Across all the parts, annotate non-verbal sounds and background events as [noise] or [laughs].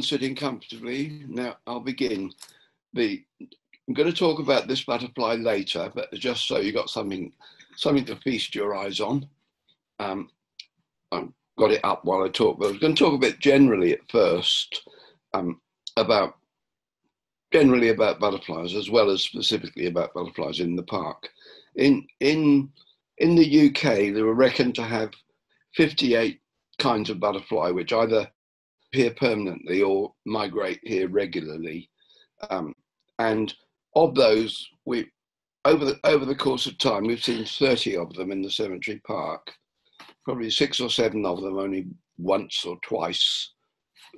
everyone sitting comfortably? Now I'll begin. The, I'm going to talk about this butterfly later, but just so you got something, something to feast your eyes on. Um, I've got it up while I talk, but I was going to talk a bit generally at first um, about generally about butterflies as well as specifically about butterflies in the park. In in in the UK, they were reckoned to have 58 kinds of butterfly, which either here permanently or migrate here regularly. Um, and of those, we over the over the course of time, we've seen 30 of them in the cemetery park. Probably six or seven of them only once or twice.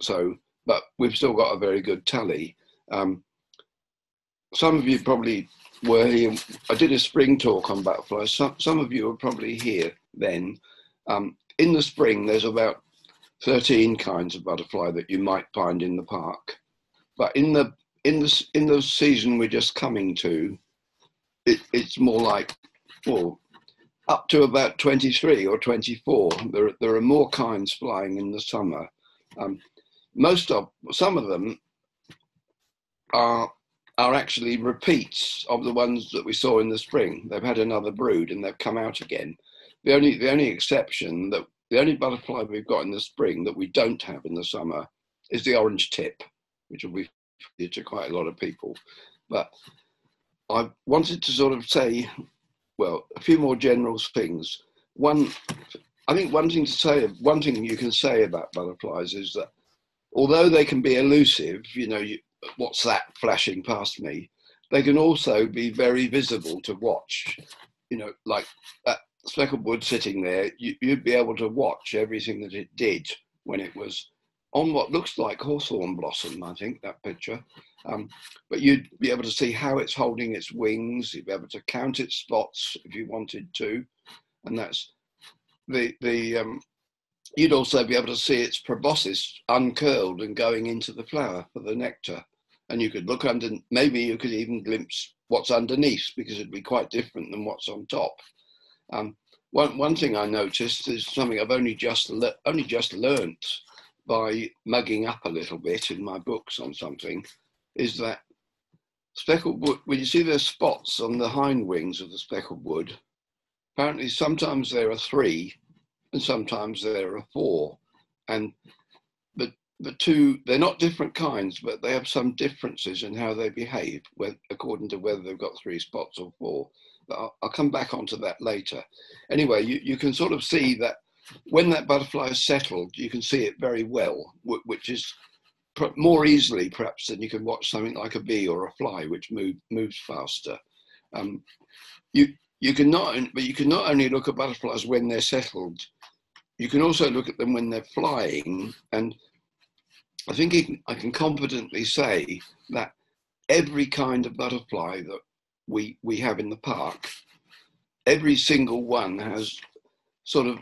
So, but we've still got a very good tally. Um, some of you probably were here. I did a spring talk on butterflies. Some, some of you were probably here then. Um, in the spring, there's about 13 kinds of butterfly that you might find in the park. But in the in the in the season we're just coming to, it, it's more like well, up to about 23 or 24. There there are more kinds flying in the summer. Um, most of some of them are are actually repeats of the ones that we saw in the spring. They've had another brood and they've come out again. The only the only exception that the only butterfly we've got in the spring that we don't have in the summer is the orange tip, which will be familiar to quite a lot of people. But I wanted to sort of say, well, a few more general things. One, I think one thing to say, one thing you can say about butterflies is that although they can be elusive, you know, you, what's that flashing past me? They can also be very visible to watch. You know, like that speckled wood sitting there, you, would be able to watch everything that it did when it was on what looks like hawthorn blossom, I think, that picture. Um, but you'd be able to see how it's holding its wings, you'd be able to count its spots if you wanted to. And that's the, the um, you'd also be able to see its proboscis uncurled and going into the flower for the nectar. And you could look under, maybe you could even glimpse what's underneath because it'd be quite different than what's on top. Um, one, one thing I noticed is something I've only just le- only just learnt by mugging up a little bit in my books on something, is that speckled wood. When you see the spots on the hind wings of the speckled wood, apparently sometimes there are three, and sometimes there are four, and the the two they're not different kinds, but they have some differences in how they behave, according to whether they've got three spots or four. I'll, I'll come back onto that later. Anyway, you, you can sort of see that when that butterfly is settled, you can see it very well, which is more easily perhaps than you can watch something like a bee or a fly, which move, moves faster. Um, you you can not, but you can not only look at butterflies when they're settled, you can also look at them when they're flying. And I think I can confidently say that every kind of butterfly that we we have in the park, every single one has sort of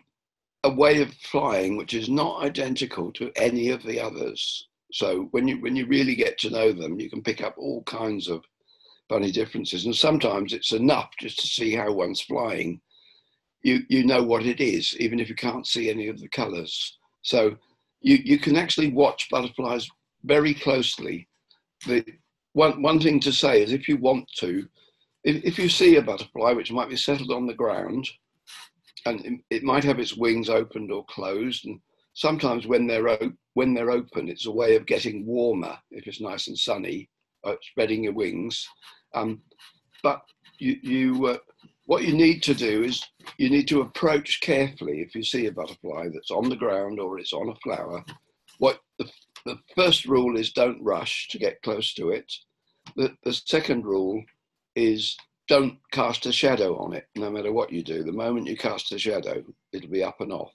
a way of flying which is not identical to any of the others. So when you when you really get to know them, you can pick up all kinds of funny differences. And sometimes it's enough just to see how one's flying. You you know what it is, even if you can't see any of the colours. So you, you can actually watch butterflies very closely. The one one thing to say is if you want to, if, if you see a butterfly which might be settled on the ground, and it might have its wings opened or closed, and sometimes when they're op- when they're open, it's a way of getting warmer if it's nice and sunny, uh, spreading your wings. Um, but you, you uh, what you need to do is you need to approach carefully if you see a butterfly that's on the ground or it's on a flower. What the, the first rule is don't rush to get close to it. The, the second rule is don't cast a shadow on it, no matter what you do. The moment you cast a shadow, it'll be up and off.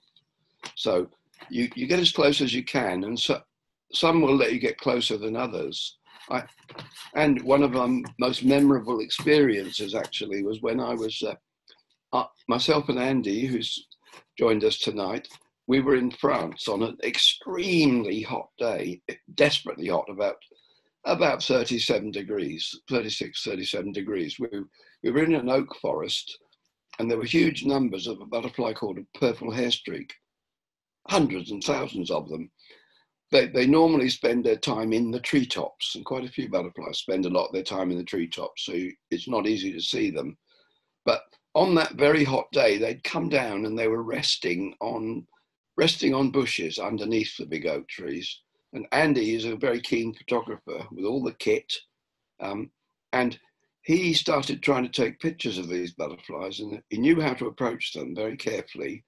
So you, you get as close as you can, and so, some will let you get closer than others. I, and one of my most memorable experiences actually was when I was uh, uh, myself and Andy, who's joined us tonight. We were in France on an extremely hot day, desperately hot, about about 37 degrees, 36, 37 degrees. We, we were in an oak forest and there were huge numbers of a butterfly called a purple hairstreak, hundreds and thousands of them. they, they normally spend their time in the treetops, and quite a few butterflies spend a lot of their time in the treetops, so it's not easy to see them. But on that very hot day, they'd come down and they were resting on resting on bushes underneath the big oak trees. And Andy is a very keen photographer with all the kit, um, and he started trying to take pictures of these butterflies, and he knew how to approach them very carefully.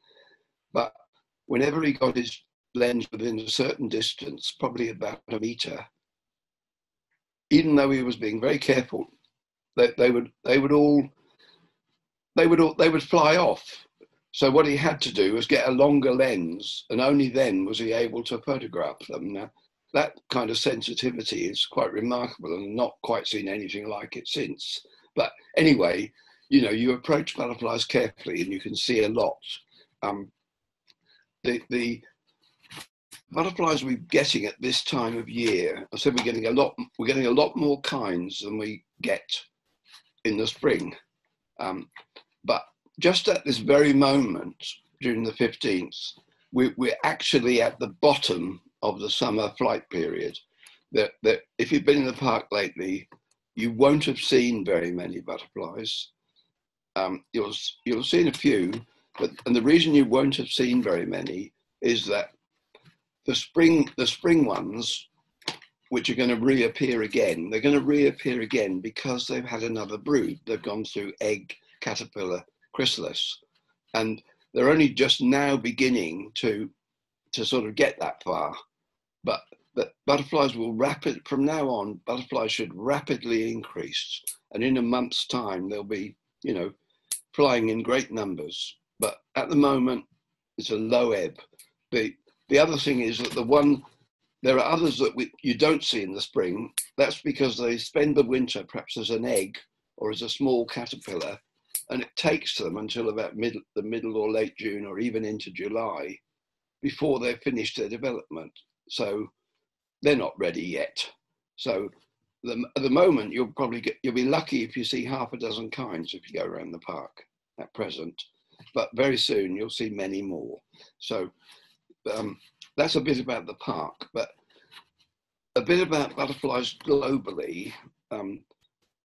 But whenever he got his lens within a certain distance, probably about a meter, even though he was being very careful, they, they would they would all they would all, they would fly off. So what he had to do was get a longer lens, and only then was he able to photograph them. Now, that kind of sensitivity is quite remarkable, and not quite seen anything like it since. But anyway, you know, you approach butterflies carefully, and you can see a lot. Um, the the butterflies we're getting at this time of year, I said we're getting a lot, we're getting a lot more kinds than we get in the spring. Um, but just at this very moment, during the 15th, we, we're actually at the bottom of the summer flight period. That, that if you've been in the park lately, you won't have seen very many butterflies. Um, you'll, you'll have seen a few, but, and the reason you won't have seen very many is that the spring, the spring ones, which are going to reappear again, they're going to reappear again because they've had another brood. They've gone through egg, caterpillar, chrysalis, and they're only just now beginning to to sort of get that far. But but butterflies will rapid from now on. Butterflies should rapidly increase, and in a month's time they'll be you know flying in great numbers. But at the moment, it's a low ebb. The the other thing is that the one there are others that we, you don't see in the spring. That's because they spend the winter perhaps as an egg or as a small caterpillar, and it takes them until about the middle or late June or even into July before they've finished their development. So they're not ready yet. So the, at the moment, you'll probably get you'll be lucky if you see half a dozen kinds if you go around the park at present, but very soon you'll see many more. So um, that's a bit about the park, but a bit about butterflies globally. Um,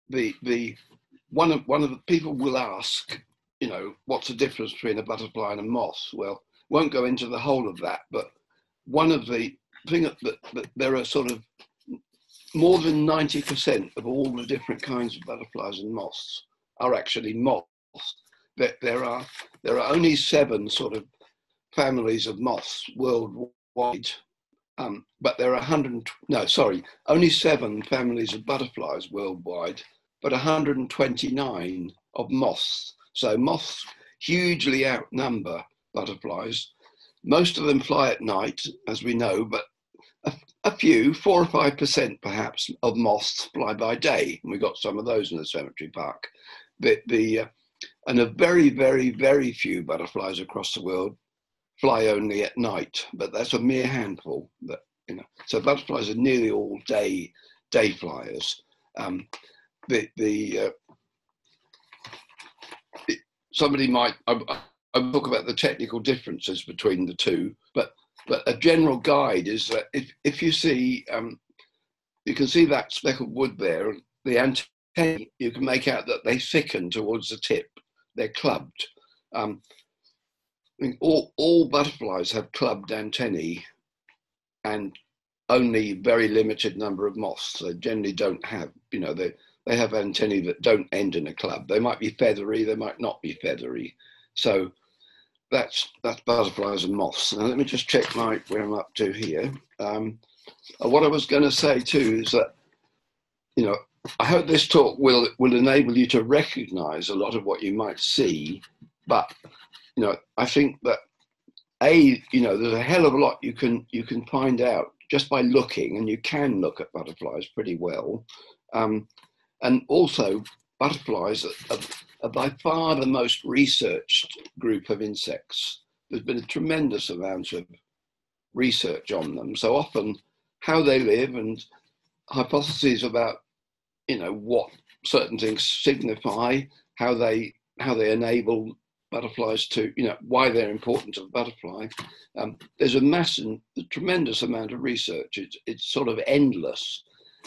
the the one of one of the people will ask, you know, what's the difference between a butterfly and a moth? Well, won't go into the whole of that, but one of the thing that, that there are sort of more than 90% of all the different kinds of butterflies and moths are actually moths. That there are there are only seven sort of families of moths worldwide, um, but there are 100, no, sorry, only seven families of butterflies worldwide, but 129 of moths. So moths hugely outnumber butterflies. Most of them fly at night, as we know, but a, a few, four or five percent perhaps, of moths fly by day. And we got some of those in the cemetery park. The, the, uh, and a very, very, very few butterflies across the world fly only at night, but that's a mere handful. That you know, so butterflies are nearly all day day flyers. Um, the the uh, somebody might I, I talk about the technical differences between the two, but but a general guide is that if if you see um, you can see that speckled wood there, the antennae, you can make out that they thicken towards the tip. They're clubbed. Um, I mean, all, all butterflies have clubbed antennae and only very limited number of moths. They generally don't have, you know, they, they have antennae that don't end in a club. They might be feathery, they might not be feathery. So that's that's butterflies and moths. Now let me just check my where I'm up to here. Um, uh, what I was going to say too is that, you know, I hope this talk will will enable you to recognise a lot of what you might see, but you know, I think that a you know there's a hell of a lot you can you can find out just by looking, and you can look at butterflies pretty well, um, and also butterflies are, are by far the most researched group of insects. There's been a tremendous amount of research on them. So often, how they live and hypotheses about you know what certain things signify, how they how they enable butterflies to, you know, why they're important to the butterfly. Um, there's a massive, a tremendous amount of research. It's, it's sort of endless.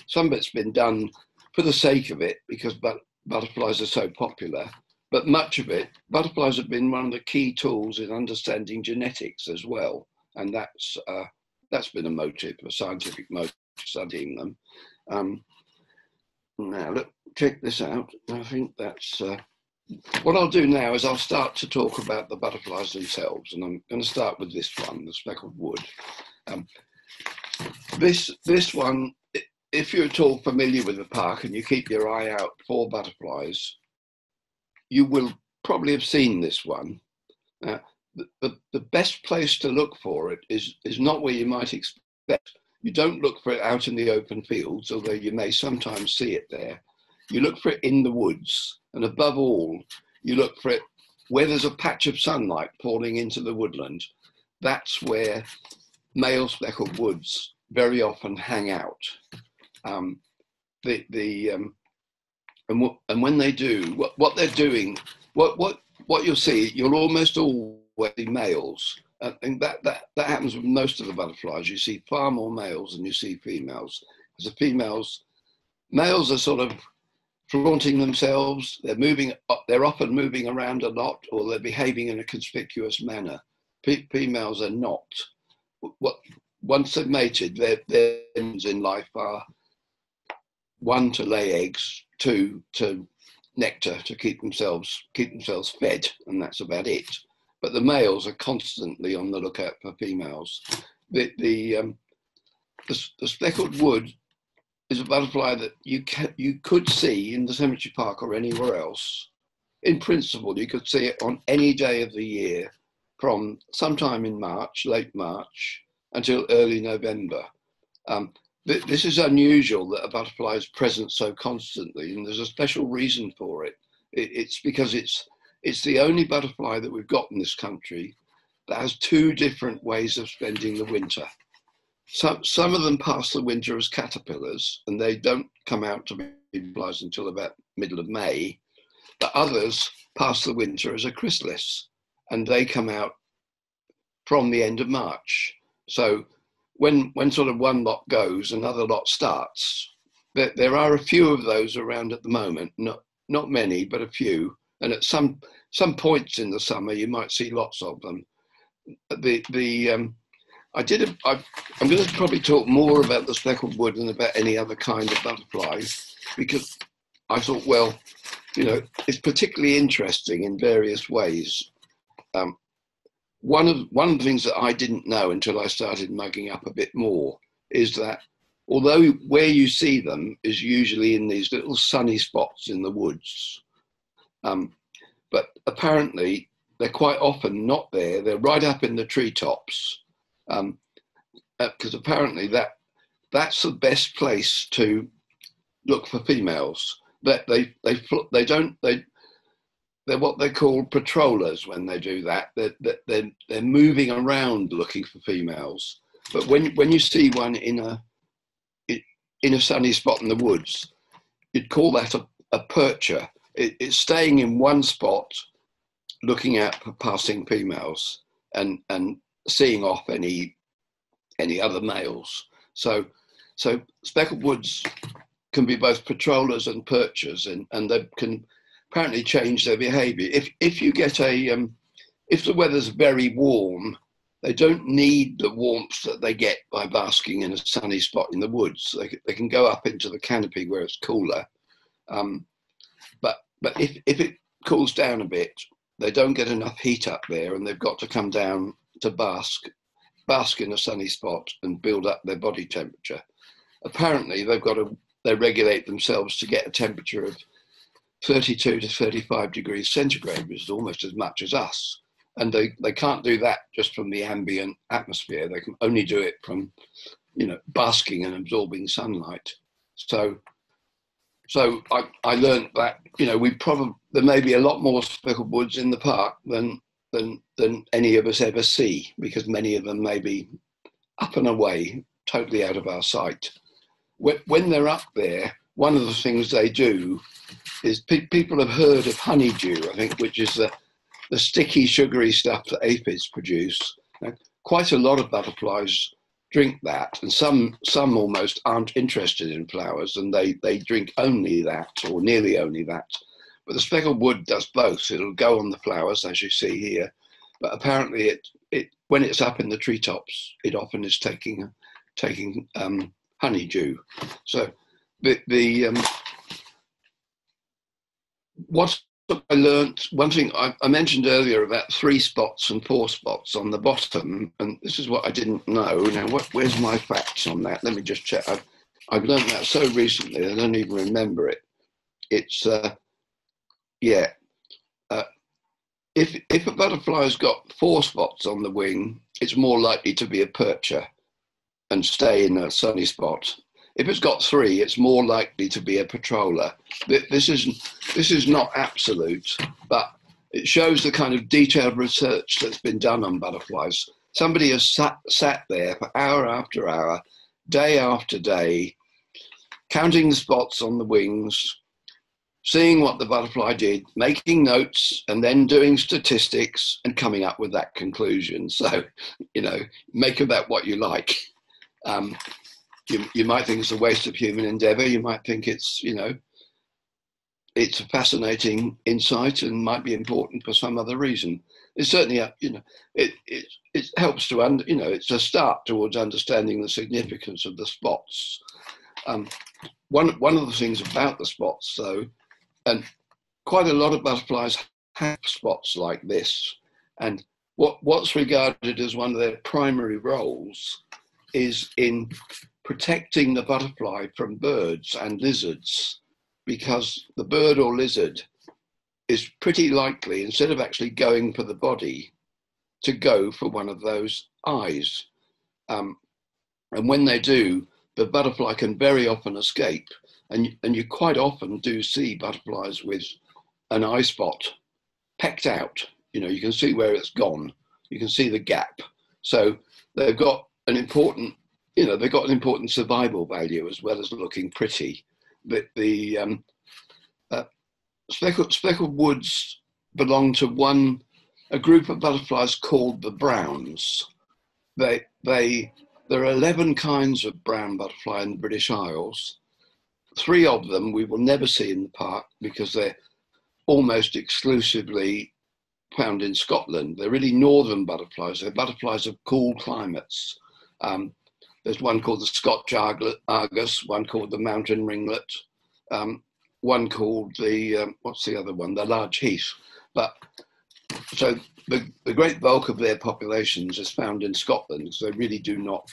Some of it's been done for the sake of it because but, butterflies are so popular. But much of it, butterflies have been one of the key tools in understanding genetics as well. And that's, uh, that's been a motive, a scientific motive studying them. Um, now, look, check this out. I think that's uh, what I'll do now is I'll start to talk about the butterflies themselves, and I'm going to start with this one, the speckled wood. Um, this this one, if you're at all familiar with the park and you keep your eye out for butterflies, you will probably have seen this one. Uh, the, the, the best place to look for it is, is not where you might expect. You don't look for it out in the open fields, although you may sometimes see it there. You look for it in the woods, and above all, you look for it where there's a patch of sunlight falling into the woodland. That's where male speckled woods very often hang out. Um, the the um, and, w- and when they do, what, what they're doing, what what what you'll see, you'll almost always see males, and that that that happens with most of the butterflies. You see far more males than you see females, because the females, males are sort of flaunting themselves. They're moving. They're often moving around a lot, or they're behaving in a conspicuous manner. P- females are not. What once they've mated, their their ends in life are one to lay eggs, two to nectar to keep themselves keep themselves fed, and that's about it. But the males are constantly on the lookout for females. The the um, the, the speckled wood is a butterfly that you can, you could see in the cemetery park or anywhere else. In principle, you could see it on any day of the year from sometime in March, late March, until early November. Um, this is unusual that a butterfly is present so constantly, and there's a special reason for it. it. It's because it's it's the only butterfly that we've got in this country that has two different ways of spending the winter some some of them pass the winter as caterpillars and they don't come out to be butterflies until about middle of May. But others pass the winter as a chrysalis and they come out from the end of March. So when when sort of one lot goes, another lot starts. There, there are a few of those around at the moment, not not many, but a few. And at some some points in the summer, you might see lots of them. The the um, I did. A, I, I'm going to probably talk more about the speckled wood than about any other kind of butterfly, because I thought, well, you know, it's particularly interesting in various ways. Um, one of one of the things that I didn't know until I started mugging up a bit more is that although where you see them is usually in these little sunny spots in the woods, um, but apparently they're quite often not there. They're right up in the treetops because um, uh, apparently that that's the best place to look for females. That they they they don't they they're what they call patrollers when they do that. They're, they're, they're moving around looking for females. But when when you see one in a in a sunny spot in the woods, you'd call that a, a percher. It, it's staying in one spot, looking at passing females, and and seeing off any any other males. So so speckled woods can be both patrollers and perchers, and, and they can apparently change their behaviour. If if you get a um, if the weather's very warm, they don't need the warmth that they get by basking in a sunny spot in the woods. They, they can go up into the canopy where it's cooler. Um, but but if, if it cools down a bit, they don't get enough heat up there, and they've got to come down to bask, bask in a sunny spot and build up their body temperature. Apparently, they've got to they regulate themselves to get a temperature of 32 to 35 degrees centigrade, which is almost as much as us. And they, they can't do that just from the ambient atmosphere. They can only do it from, you know, basking and absorbing sunlight. So, so I, I learned that, you know, we probably, there may be a lot more speckled woods in the park than than than any of us ever see because many of them may be up and away, totally out of our sight. When, when they're up there, one of the things they do is pe- people have heard of honeydew, I think, which is the the sticky, sugary stuff that aphids produce. quite a lot of butterflies drink that, and some some almost aren't interested in flowers, and they they drink only that or nearly only that. But the speckled wood does both. It'll go on the flowers, as you see here, but apparently it it when it's up in the treetops, it often is taking taking um, honeydew. So the the um, what I learned one thing I, I, mentioned earlier about three spots and four spots on the bottom, and this is what I didn't know. Now, what, where's my facts on that? Let me just check. I've, I've learned that so recently, I don't even remember it. It's uh, yeah. Uh, if if a butterfly's got four spots on the wing, it's more likely to be a percher and stay in a sunny spot. If it's got three, it's more likely to be a patroller. This is this is not absolute, but it shows the kind of detailed research that's been done on butterflies. Somebody has sat, sat there for hour after hour, day after day, counting the spots on the wings, seeing what the butterfly did, making notes, and then doing statistics and coming up with that conclusion. So, you know, make of that what you like. Um, you, you might think it's a waste of human endeavor. You might think it's, you know, it's a fascinating insight and might be important for some other reason. It's certainly, you know, it, it, it helps to, under, you know, it's a start towards understanding the significance of the spots. Um, one, one of the things about the spots, though, and quite a lot of butterflies have spots like this, and what, what's regarded as one of their primary roles is in protecting the butterfly from birds and lizards because the bird or lizard is pretty likely, instead of actually going for the body, to go for one of those eyes. Um, and when they do, the butterfly can very often escape. And, and you quite often do see butterflies with an eye spot pecked out. You know, you can see where it's gone. You can see the gap. So they've got an important you know, they've got an important survival value as well as looking pretty. But the um, uh, speckled, speckled woods belong to one, a group of butterflies called the browns. They, they, there are 11 kinds of brown butterfly in the British Isles. Three of them we will never see in the park because they're almost exclusively found in Scotland. They're really northern butterflies. They're butterflies of cool climates. Um, there's one called the Scotch Argus, one called the Mountain Ringlet, um, one called the, um, what's the other one? The Large Heath. But so the, the great bulk of their populations is found in Scotland. So they really do not,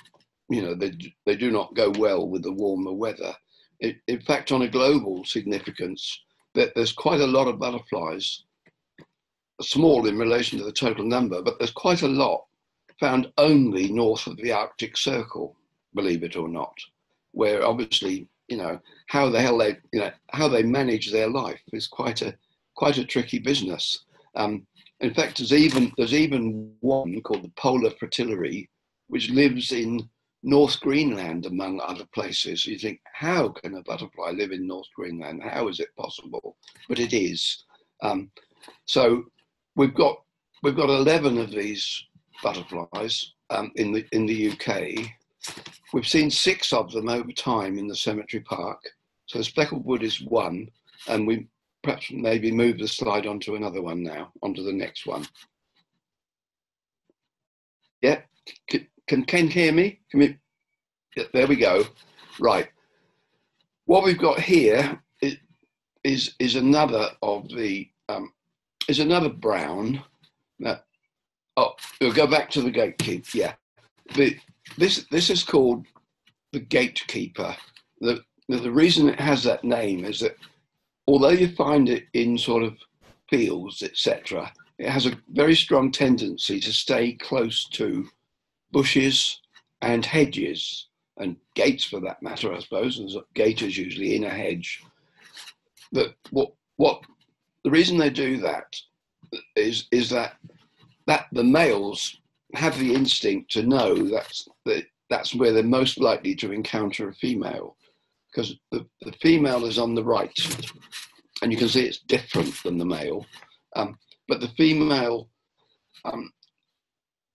you know, they, they do not go well with the warmer weather. It, in fact, on a global significance, that there's quite a lot of butterflies, small in relation to the total number, but there's quite a lot found only north of the Arctic Circle believe it or not, where obviously, you know, how the hell they, you know, how they manage their life is quite a, quite a tricky business. Um, in fact, there's even, there's even one called the polar fritillary, which lives in North Greenland, among other places. You think, how can a butterfly live in North Greenland? How is it possible? But it is. Um, so we've got we've got eleven of these butterflies um, in the in the UK, We've seen six of them over time in the cemetery park. So speckled wood is one, and we perhaps maybe move the slide onto another one now, onto the next one. Yeah, can, Ken hear me? Can we, yeah, there we go. Right. What we've got here is, is, another of the, um, is another brown. That, oh, we'll go back to the gatekeeper. Yeah. The, this this is called the gatekeeper. The the reason it has that name is that although you find it in sort of fields, etc., it has a very strong tendency to stay close to bushes and hedges and gates for that matter, I suppose. There's a gate is usually in a hedge. But what what the reason they do that is is that that the males have the instinct to know that's that that's where they're most likely to encounter a female because the, the female is on the right and you can see it's different than the male um, but the female, um,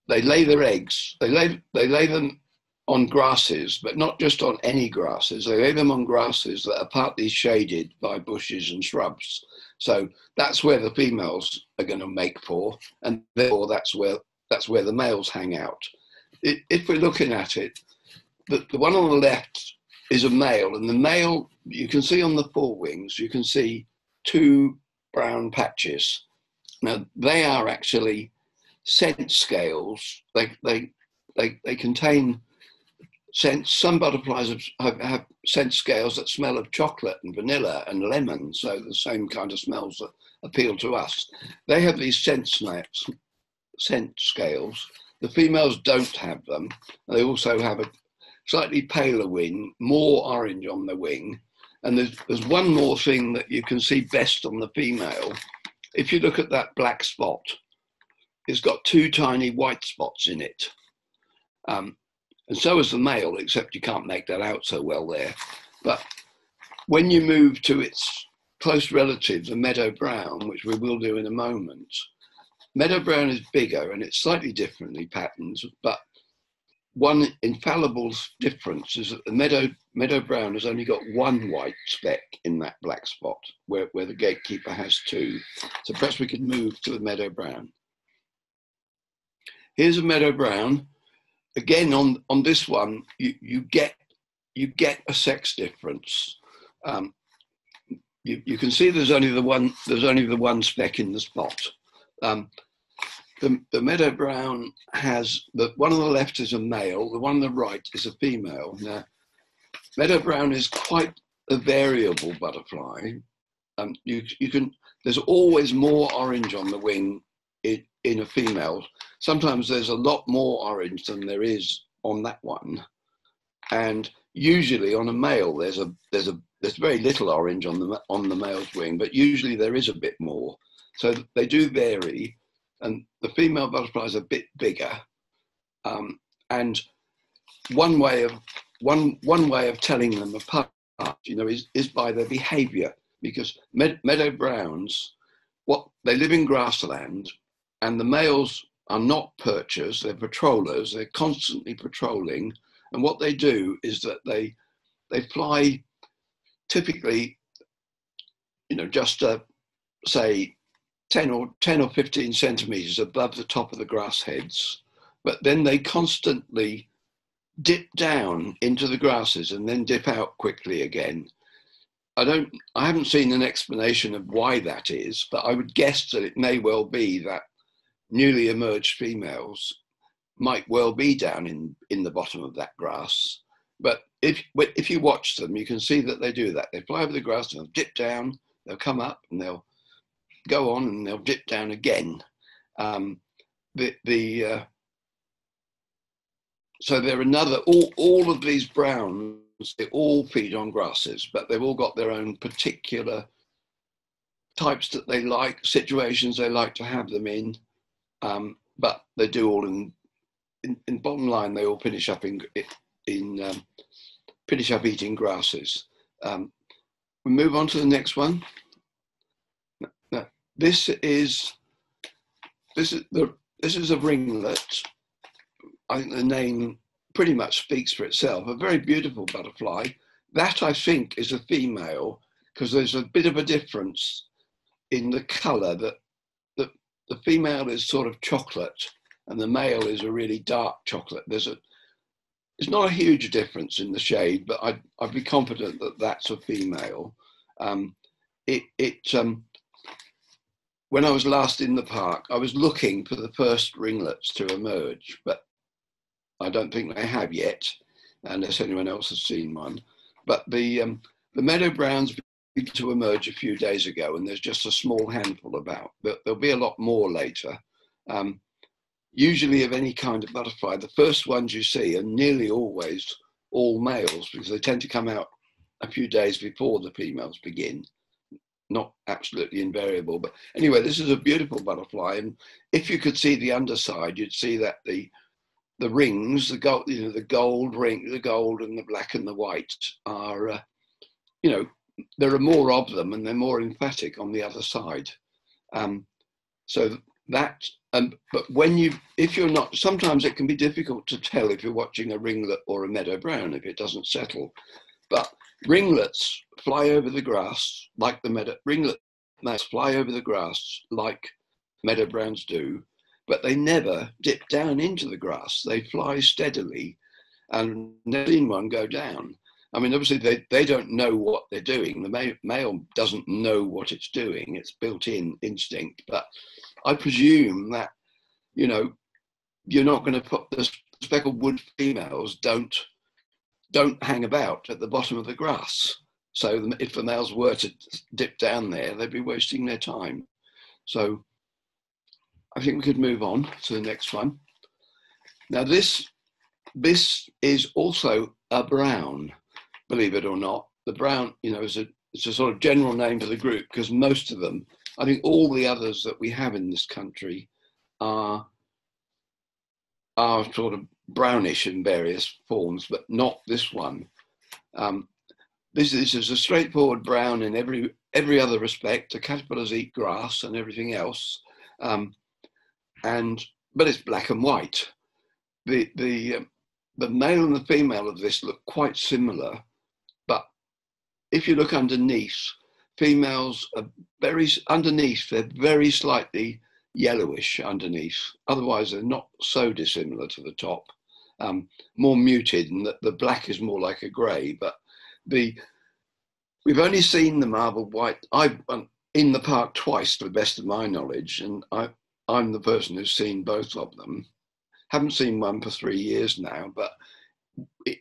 they lay their eggs. They lay they lay them on grasses, but not just on any grasses. They lay them on grasses that are partly shaded by bushes and shrubs. So that's where the females are going to make for, and therefore that's where that's where the males hang out. If we're looking at it, the, the one on the left is a male, and the male you can see on the forewings, you can see two brown patches. Now they are actually scent scales. They they they, they contain scent. Some butterflies have, have, scent scales that smell of chocolate and vanilla and lemon, so the same kind of smells that appeal to us. They have these scent snaps, scent scales. The females don't have them. They also have a slightly paler wing, more orange on the wing. And there's, there's one more thing that you can see best on the female. If you look at that black spot, it's got two tiny white spots in it. Um, and so is the male, except you can't make that out so well there. But when you move to its close relative, the meadow brown, which we will do in a moment, meadow brown is bigger and it's slightly differently patterns, but one infallible difference is that the meadow meadow brown has only got one white speck in that black spot, where, where the gatekeeper has two. So perhaps we could move to the meadow brown. Here's a meadow brown again on on this one you you get you get a sex difference um, you, you can see there's only the one there's only the one speck in the spot um, the, the meadow brown has the one on the left is a male the one on the right is a female now meadow brown is quite a variable butterfly um, you, you can there's always more orange on the wing in, in a female sometimes there's a lot more orange than there is on that one. And usually on a male, there's a there's a there's very little orange on the on the male's wing, but usually there is a bit more. So they do vary, and the female butterfly is a bit bigger. Um, and one way of one one way of telling them apart, you know, is is by their behaviour. Because med, meadow browns, what they live in grassland, and the males are not perchers, they're patrollers, they're constantly patrolling. And what they do is that they they fly typically, you know, just uh, say 10 or 10 or 15 centimeters above the top of the grass heads, but then they constantly dip down into the grasses and then dip out quickly again. I don't I haven't seen an explanation of why that is, but I would guess that it may well be that newly emerged females might well be down in, in the bottom of that grass. But if, if you watch them, you can see that they do that. They fly over the grass they'll dip down, they'll come up and they'll go on and they'll dip down again. Um, the, the, uh, so they're another, all, all of these browns, they all feed on grasses, but they've all got their own particular types that they like, situations they like to have them in. Um, but they do all in, in, in, bottom line, they all finish up in, in um, finish up eating grasses. Um, we move on to the next one. This is this is the this is a ringlet. I think the name pretty much speaks for itself. A very beautiful butterfly. That I think is a female because there's a bit of a difference in the colour that the female is sort of chocolate and the male is a really dark chocolate. There's a it's not a huge difference in the shade, but I'd, I'd be confident that that's a female. Um, it it um, when I was last in the park, I was looking for the first ringlets to emerge, but I don't think they have yet, unless anyone else has seen one. But the um, the meadow browns began to emerge a few days ago, and there's just a small handful about. But there'll be a lot more later. Um, usually, of any kind of butterfly, the first ones you see are nearly always all males because they tend to come out a few days before the females begin. Not absolutely invariable, but anyway, this is a beautiful butterfly, and if you could see the underside, you'd see that the the rings, the gold, you know, the gold ring, the gold and the black and the white are, uh, you know, there are more of them and they're more emphatic on the other side. Um, So that, um, but when you, if you're not, sometimes it can be difficult to tell if you're watching a ringlet or a meadow brown if it doesn't settle. But ringlets fly over the grass like the meadow, ringlet males fly over the grass like meadow browns do, but they never dip down into the grass. They fly steadily and never seen one go down. I mean, obviously, they, they don't know what they're doing. The male doesn't know what it's doing. It's built in instinct. But I presume that, you know, you're not going to put the speckled wood females don't don't hang about at the bottom of the grass. So if the males were to dip down there, they'd be wasting their time. So I think we could move on to the next one. Now this this is also a brown believe it or not. The brown, you know, is a it's a sort of general name for the group because most of them, I think all the others that we have in this country are are sort of brownish in various forms, but not this one. Um, this, this is a straightforward brown in every every other respect. The caterpillars eat grass and everything else, um, and but it's black and white. The the um, the male and the female of this look quite similar, but if you look underneath, females are very underneath. They're very slightly yellowish underneath. Otherwise, they're not so dissimilar to the top. Um, more muted, and the, the black is more like a grey. But the we've only seen the marble white. I've um, in the park twice, to the best of my knowledge, and I, I'm the person who's seen both of them. Haven't seen one for three years now, but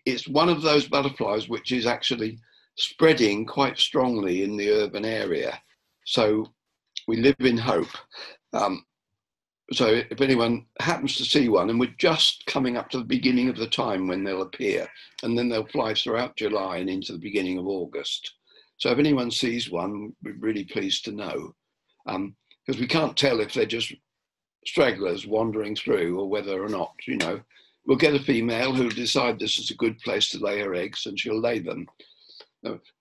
it's one of those butterflies which is actually spreading quite strongly in the urban area. So we live in hope. Um, so if anyone happens to see one, and we're just coming up to the beginning of the time when they'll appear, and then they'll fly throughout July and into the beginning of August. So if anyone sees one, we're really pleased to know, because um, we can't tell if they're just stragglers wandering through or whether or not, you know, we'll get a female who'll decide this is a good place to lay her eggs and she'll lay them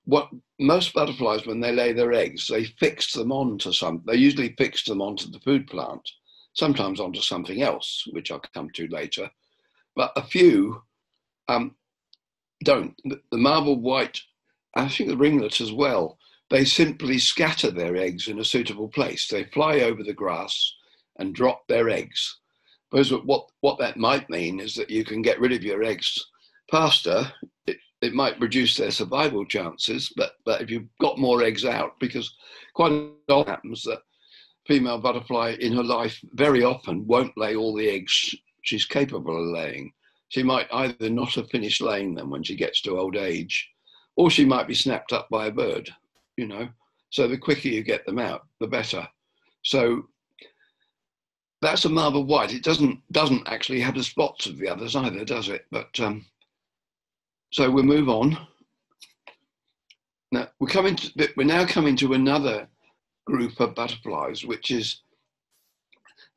what most butterflies, when they lay their eggs, they fix them onto some. They usually fix them onto the food plant, sometimes onto something else, which I'll come to later. But a few um, don't. The marble white, I think the ringlet as well. They simply scatter their eggs in a suitable place. They fly over the grass and drop their eggs. Because what, what that might mean is that you can get rid of your eggs faster it might reduce their survival chances, but, but if you've got more eggs out, because quite often happens that female butterfly in her life very often won't lay all the eggs she's capable of laying. She might either not have finished laying them when she gets to old age, or she might be snapped up by a bird, you know. So the quicker you get them out, the better. So that's a marble white. It doesn't doesn't actually have the spots of the others either, does it? But um, so we'll move on. Now we're coming to, we're now coming to another group of butterflies, which is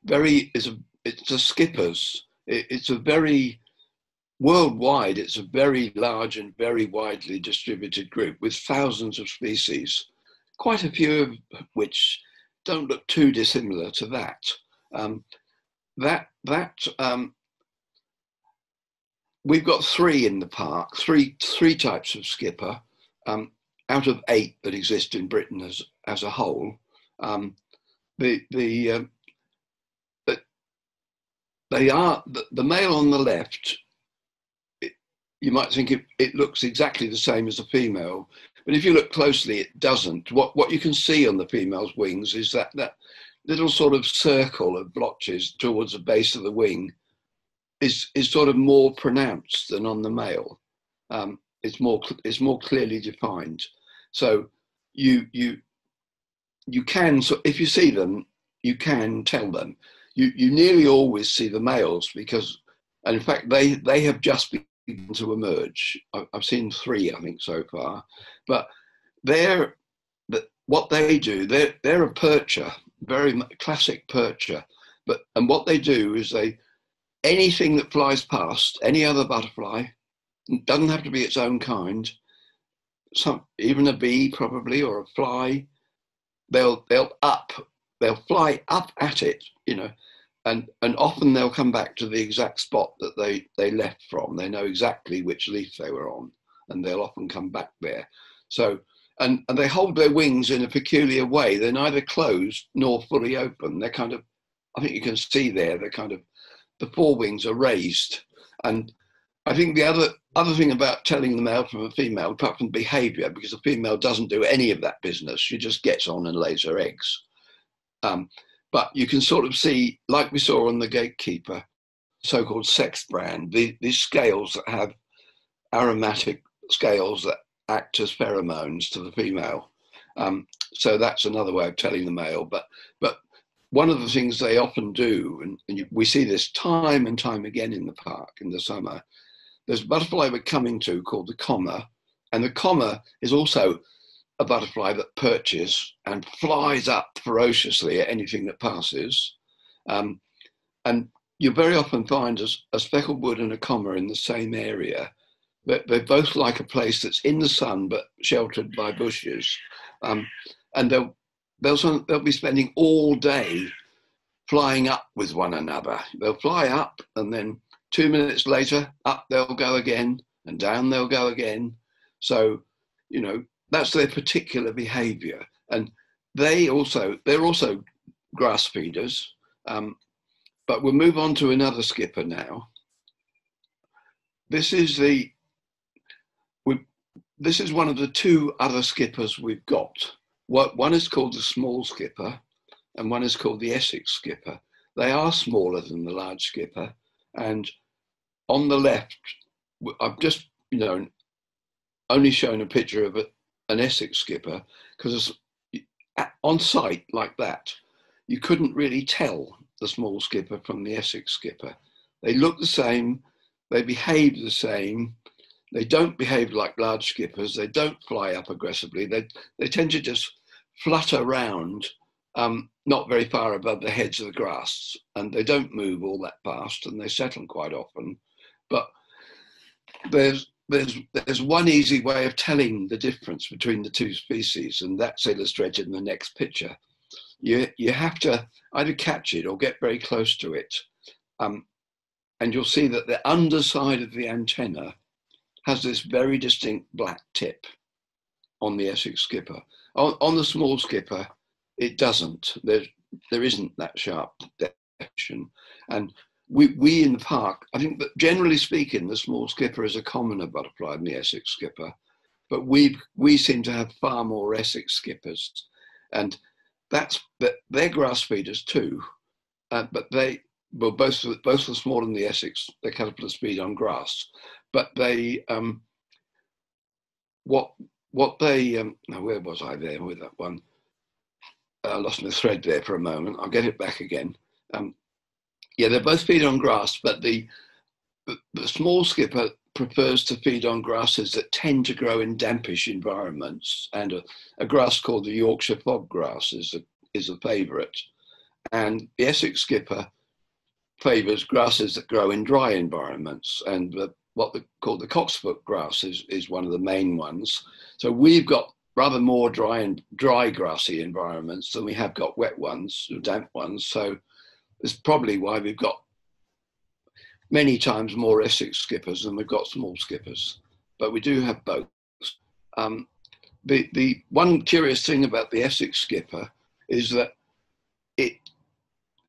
very is a it's a skippers. It, it's a very worldwide. It's a very large and very widely distributed group with thousands of species, quite a few of which don't look too dissimilar to that. Um, that that um, we've got three in the park, three three types of skipper um, out of eight that exist in Britain as as a whole. Um, the the uh, they are the, the, male on the left. It, you might think it, it looks exactly the same as a female, but if you look closely, it doesn't. What what you can see on the female's wings is that that little sort of circle of blotches towards the base of the wing is is sort of more pronounced than on the male. Um, it's more it's more clearly defined. So you you you can so if you see them, you can tell them. You you nearly always see the males because, and in fact, they they have just begun to emerge. I've seen three, I think, so far, but they're what they do. They're they're a percher, very classic percher. But and what they do is they anything that flies past, any other butterfly, doesn't have to be its own kind, some even a bee probably or a fly, they'll they'll up they'll fly up at it, you know, and and often they'll come back to the exact spot that they they left from. They know exactly which leaf they were on, and they'll often come back there. So and and they hold their wings in a peculiar way. They're neither closed nor fully open. They're kind of, I think you can see there. They're kind of the forewings are raised, and I think the other other thing about telling the male from a female, apart from behaviour, because the female doesn't do any of that business. She just gets on and lays her eggs. Um, but you can sort of see, like we saw on the gatekeeper, so-called sex brand, the, these scales that have aromatic scales that act as pheromones to the female. Um, so that's another way of telling the male. But but one of the things they often do, and, and you, we see this time and time again in the park in the summer, there's a butterfly we're coming to called the comma, and the comma is also a butterfly that perches and flies up ferociously at anything that passes. Um, and you very often find a, a speckled wood and a comma in the same area. But they both like a place that's in the sun but sheltered by bushes. Um, and they'll, they'll, they'll be spending all day flying up with one another. They'll fly up and then two minutes later, up they'll go again and down they'll go again. So, you know, that's their particular behavior. And they also, they're also grass feeders. Um, but we'll move on to another skipper now. This is the, we, this is one of the two other skippers we've got. What, one is called the small skipper and one is called the Essex skipper. They are smaller than the large skipper. And on the left, I've just, you know, only shown a picture of it an Essex skipper because on site like that, you couldn't really tell the small skipper from the Essex skipper. They look the same, they behave the same. They don't behave like large skippers. They don't fly up aggressively. They, they tend to just flutter around, um, not very far above the heads of the grass, and they don't move all that fast, and they settle quite often. But there's there's there's one easy way of telling the difference between the two species, and that's illustrated in the next picture. You you have to either catch it or get very close to it, um, and you'll see that the underside of the antenna has this very distinct black tip on the Essex skipper. On, on the small skipper, it doesn't. There there isn't that sharp definition, and we, we in the park, I think generally speaking, the small skipper is a commoner butterfly than the Essex skipper, but we we seem to have far more Essex skippers, and that's that they're grass feeders too, uh, but they well both both the small and the Essex the caterpillars feed on grass, but they um, what what they um, now where was I there with that one? I lost my thread there for a moment. I'll get it back again. Um, yeah, they both feed on grass, but the, the small skipper prefers to feed on grasses that tend to grow in dampish environments, and a, a grass called the Yorkshire fog grass is a, is a favourite. And the Essex skipper favours grasses that grow in dry environments, and the, what they call the cocksfoot grass is, is one of the main ones. So we've got rather more dry and dry grassy environments than we have got wet ones, damp ones. So it's probably why we've got many times more Essex skippers than we've got small skippers, but we do have both. Um, the, the one curious thing about the Essex skipper is that it,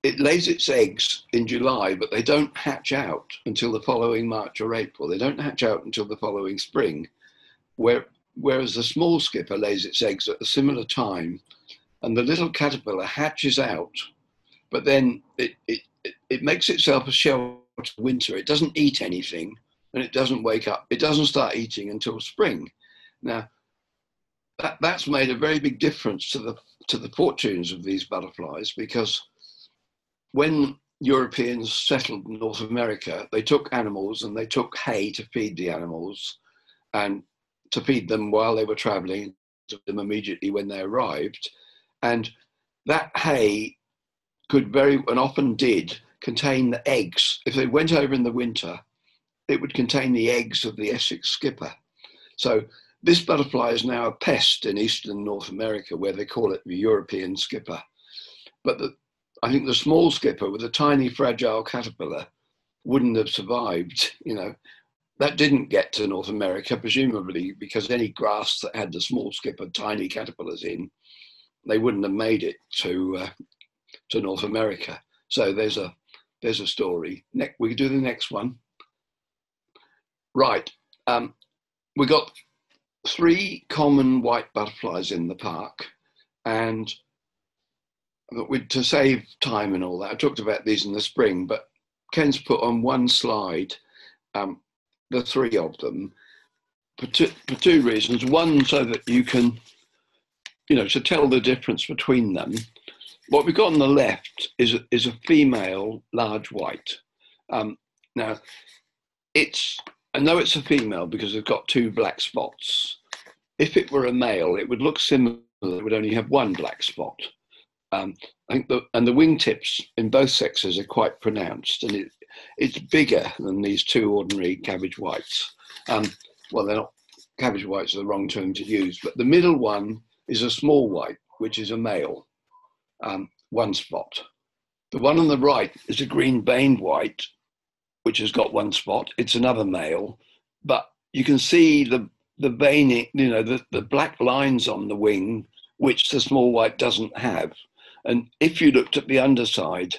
it lays its eggs in July, but they don't hatch out until the following March or April. They don't hatch out until the following spring, where, whereas the small skipper lays its eggs at a similar time, and the little caterpillar hatches out but then it, it, it makes itself a shelter winter. It doesn't eat anything and it doesn't wake up. It doesn't start eating until spring. Now, that, that's made a very big difference to the, to the fortunes of these butterflies because when Europeans settled North America, they took animals and they took hay to feed the animals and to feed them while they were traveling, to them immediately when they arrived. And that hay could very and often did contain the eggs. If they went over in the winter, it would contain the eggs of the Essex skipper. So this butterfly is now a pest in eastern North America, where they call it the European skipper. but the, I think the small skipper with a tiny fragile caterpillar wouldn't have survived. You know, that didn't get to North America, presumably because any grass that had the small skipper tiny caterpillars in, they wouldn't have made it to uh, to North America. So there's a there's a story. We do the next one. Right. Um, we got three common white butterflies in the park, and we, to save time and all that, I talked about these in the spring, but Ken's put on one slide um, the three of them for two, for two reasons. One, so that you can, you know, to tell the difference between them. What we've got on the left is is a female large white. Um, now, it's I know it's a female because it's got two black spots. If it were a male, it would look similar. It would only have one black spot. Um, I think the, and the wingtips in both sexes are quite pronounced, and it, it's bigger than these two ordinary cabbage whites. Um, well, they're not cabbage whites are the wrong term to use, but the middle one is a small white, which is a male, um, one spot. The one on the right is a green veined white, which has got one spot. It's another male, but you can see the the veining, you know, the, the black lines on the wing, which the small white doesn't have. And if you looked at the underside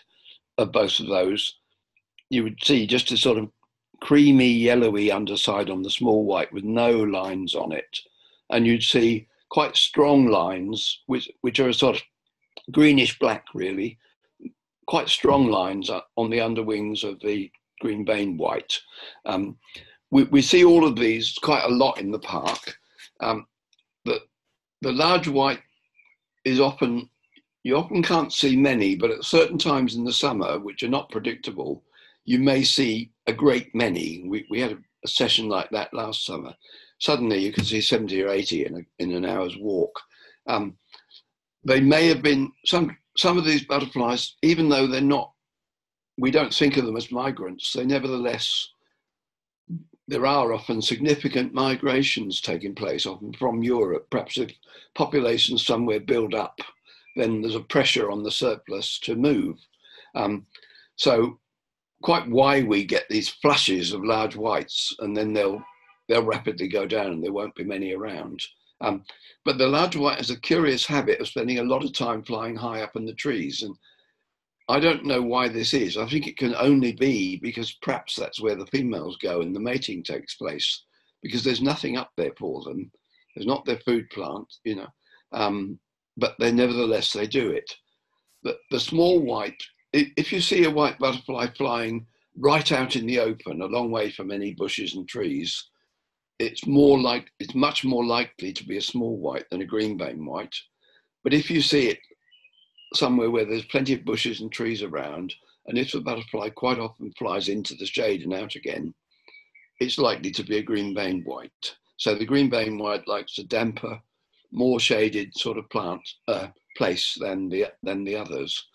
of both of those, you would see just a sort of creamy yellowy underside on the small white with no lines on it. And you'd see quite strong lines, which, which are a sort of greenish black, really, quite strong lines on the underwings of the green vein white. Um, we, we see all of these quite a lot in the park. Um, the, the large white is often you often can't see many, but at certain times in the summer, which are not predictable, you may see a great many. We, we had a, session like that last summer. Suddenly you can see 70 or 80 in, a, in an hour's walk. Um, they may have been, some, some of these butterflies, even though they're not, we don't think of them as migrants, they nevertheless, there are often significant migrations taking place, often from Europe. Perhaps if populations somewhere build up then there's a pressure on the surplus to move. Um, so quite why we get these flashes of large whites and then they'll they'll rapidly go down and there won't be many around. Um, but the large white has a curious habit of spending a lot of time flying high up in the trees. And I don't know why this is. I think it can only be because perhaps that's where the females go and the mating takes place because there's nothing up there for them. There's not their food plant, you know. Um, but they nevertheless they do it. The, the small white, if you see a white butterfly flying right out in the open, a long way from any bushes and trees, it's more like it's much more likely to be a small white than a green vein white. But if you see it somewhere where there's plenty of bushes and trees around, and if the butterfly quite often flies into the shade and out again, it's likely to be a green vein white. So the green vein white likes a damper, more shaded sort of plant uh, place than the than the others.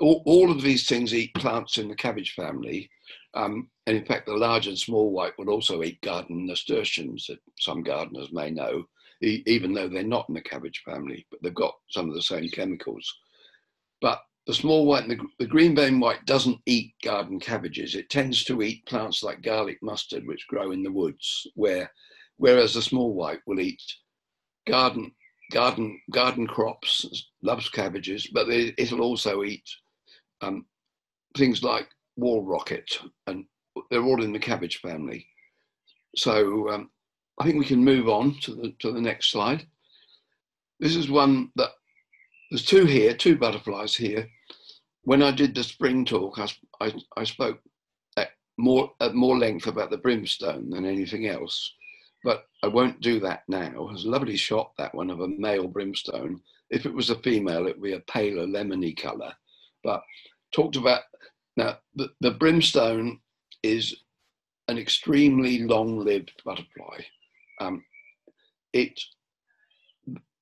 All, all, of these things eat plants in the cabbage family, um, and in fact, the large and small white will also eat garden nasturtiums that some gardeners may know, e- even though they're not in the cabbage family, but they've got some of the same chemicals. But the small white and the, the green vein white doesn't eat garden cabbages. It tends to eat plants like garlic mustard, which grow in the woods, where whereas the small white will eat garden garden garden crops, loves cabbages, but they, it'll also eat um, things like wall rocket, and they're all in the cabbage family. So um, I think we can move on to the to the next slide. This is one that there's two here, two butterflies here. When I did the spring talk, I, I, I spoke at more at more length about the brimstone than anything else but I won't do that now. It's a lovely shot, that one, of a male brimstone. If it was a female, it would be a paler lemony colour. But talked about, now, the, the brimstone is an extremely long-lived butterfly. Um, it,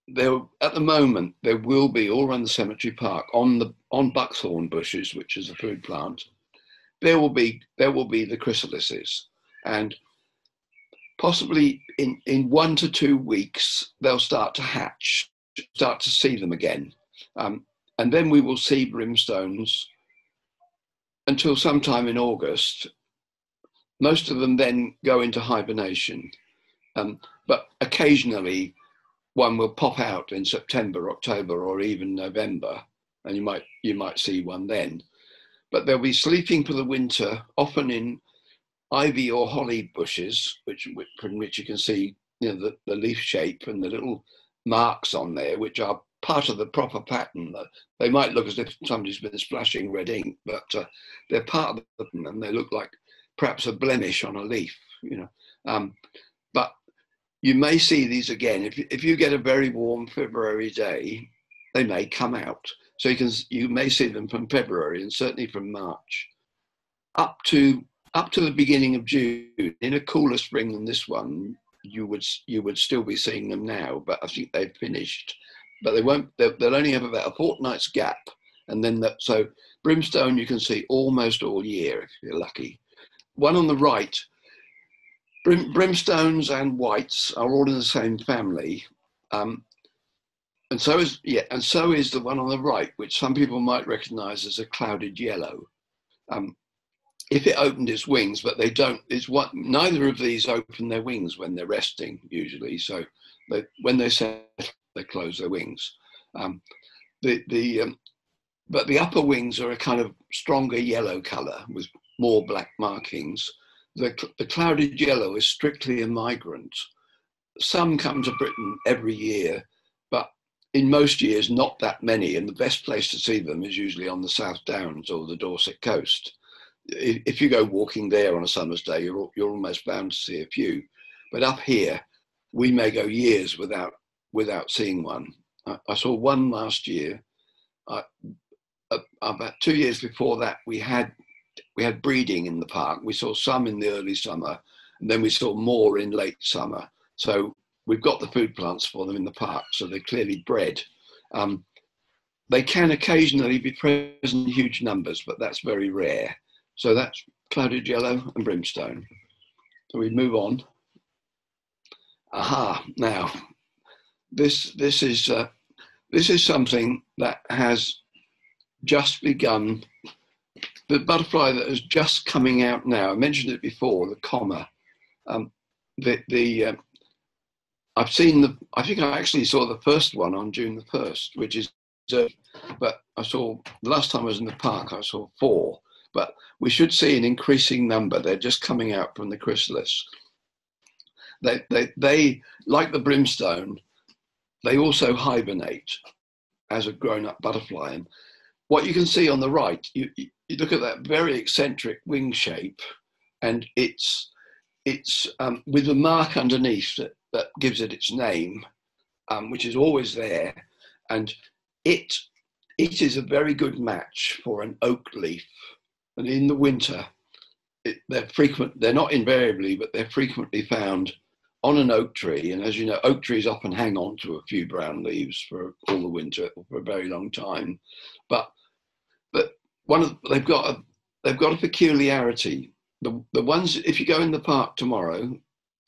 there, at the moment, there will be all around the cemetery park on the on buckthorn bushes, which is a food plant. There will be there will be the chrysalises, and possibly in, in one to two weeks, they'll start to hatch, start to see them again. Um, and then we will see brimstones until sometime in August. Most of them then go into hibernation, um, but occasionally one will pop out in September, October, or even November, and you might you might see one then. But they'll be sleeping for the winter, often in ivy or holly bushes, which, from which you can see you know the, the leaf shape and the little marks on there, which are part of the proper pattern. They might look as if somebody's been splashing red ink, but uh, they're part of the pattern and they look like perhaps a blemish on a leaf, you know. Um, but you may see these again. If, if you get a very warm February day, they may come out. So you can you may see them from February and certainly from March up to up to the beginning of June. In a cooler spring than this one, you would you would still be seeing them now, but I think they've finished. But they won't. They'll, they'll only have about a fortnight's gap, and then that. So brimstone you can see almost all year if you're lucky. One on the right, brim, brimstones and whites are all in the same family. Um, and so is yeah, and so is the one on the right, which some people might recognise as a clouded yellow. Um, if it opened its wings, but they don't. It's what neither of these open their wings when they're resting usually. So they, when they settle, they close their wings. Um, the the um, but the upper wings are a kind of stronger yellow colour with more black markings. The, the clouded yellow is strictly a migrant. Some come to Britain every year, but in most years not that many. And the best place to see them is usually on the South Downs or the Dorset coast if you go walking there on a summer's day, you're, you're almost bound to see a few. But up here, we may go years without without seeing one. I, I saw one last year. Uh, about two years before that, we had we had breeding in the park. We saw some in the early summer, and then we saw more in late summer. So we've got the food plants for them in the park, so they're clearly bred. Um, they can occasionally be present in huge numbers, but that's very rare. So that's clouded yellow and brimstone. So we move on. Aha! Now, this this is uh, this is something that has just begun. The butterfly that is just coming out now. I mentioned it before. The comma. Um, the the uh, I've seen the. I think I actually saw the first one on June the first, which is. Uh, but I saw the last time I was in the park. I saw four but we should see an increasing number. They're just coming out from the chrysalis. They, they, they like the brimstone, they also hibernate as a grown up butterfly. And what you can see on the right, you, you look at that very eccentric wing shape, and it's, it's um, with the mark underneath that, that gives it its name, um, which is always there. And it, it is a very good match for an oak leaf and in the winter, it, they're frequent. They're not invariably, but they're frequently found on an oak tree. And as you know, oak trees often hang on to a few brown leaves for all the winter for a very long time. But but one of they've got a they've got a peculiarity. The the ones if you go in the park tomorrow,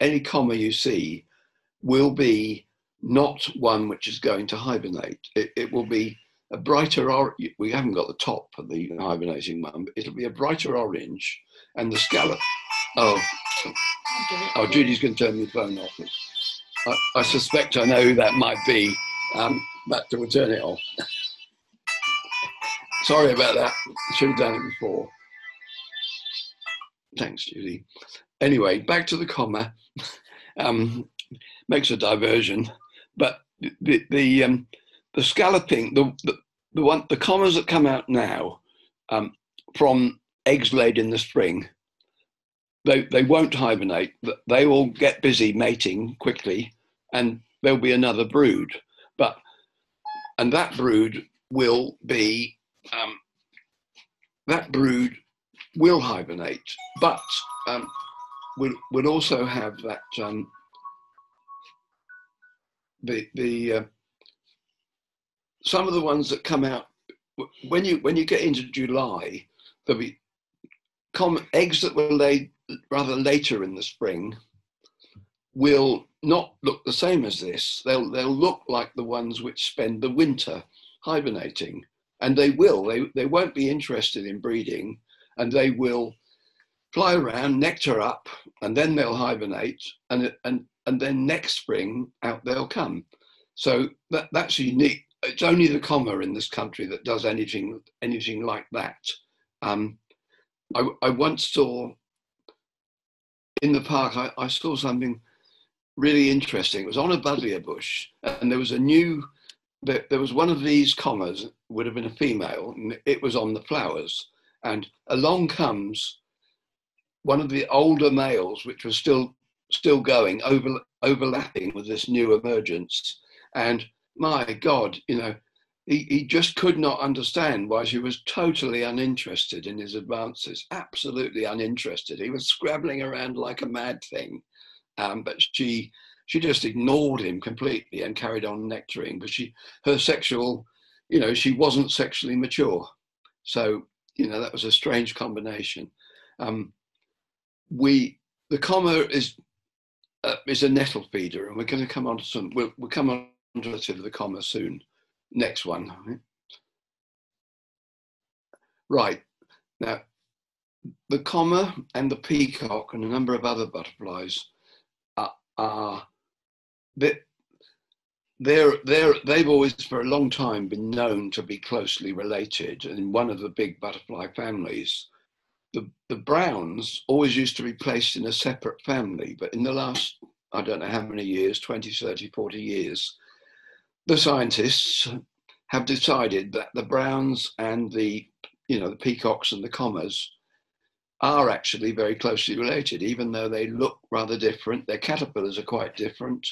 any comma you see will be not one which is going to hibernate. It, it will be a brighter orange. We haven't got the top of the hibernating one, but it'll be a brighter orange, and the scallop. Oh, oh, Judy's going to turn the phone off. I, I, suspect I know who that might be, um, but we'll turn it off. [laughs] Sorry about that. Should have done it before. Thanks, Judy. Anyway, back to the comma. [laughs] um, makes a diversion, but the the um, the scalloping, the, the, the one, the commas that come out now um, from eggs laid in the spring, they, they won't hibernate. They will get busy mating quickly and there'll be another brood. But, and that brood will be, um, that brood will hibernate, but um, we'll, we'll also have that, um, the, the, uh, some of the ones that come out when you when you get into July, there'll be comma eggs that were laid rather later in the spring will not look the same as this. They'll they'll look like the ones which spend the winter hibernating. and they will. They they won't be interested in breeding, and they will fly around, nectar up, and then they'll hibernate, and and and then next spring out they'll come. So that that's unique. It's only the comma in this country that does anything anything like that. Um, I, I once saw in the park. I, I saw something really interesting. It was on a buddleia bush, and there was a new. There, there was one of these commas would have been a female, and it was on the flowers. And along comes one of the older males, which was still still going, over, overlapping with this new emergence. And my God, you know, he, he just could not understand why she was totally uninterested in his advances, absolutely uninterested. He was scrabbling around like a mad thing. Um, but she she just ignored him completely and carried on nectaring. But she her sexual, you know, she wasn't sexually mature. So, you know, that was a strange combination. Um, we the comma is uh, is a nettle feeder, and we're going to come on to some. We'll, we'll come on to the comma soon. Next one. Right now, the comma and the peacock and a number of other butterflies are, are they, they're, they're, they've always for a long time been known to be closely related in one of the big butterfly families the, the Browns always used to be placed in a separate family, but in the last, I don't know how many years 20, 30, 40 years the scientists have decided that the Browns and the, you know, the peacocks and the commas are actually very closely related, even though they look rather different. Their caterpillars are quite different.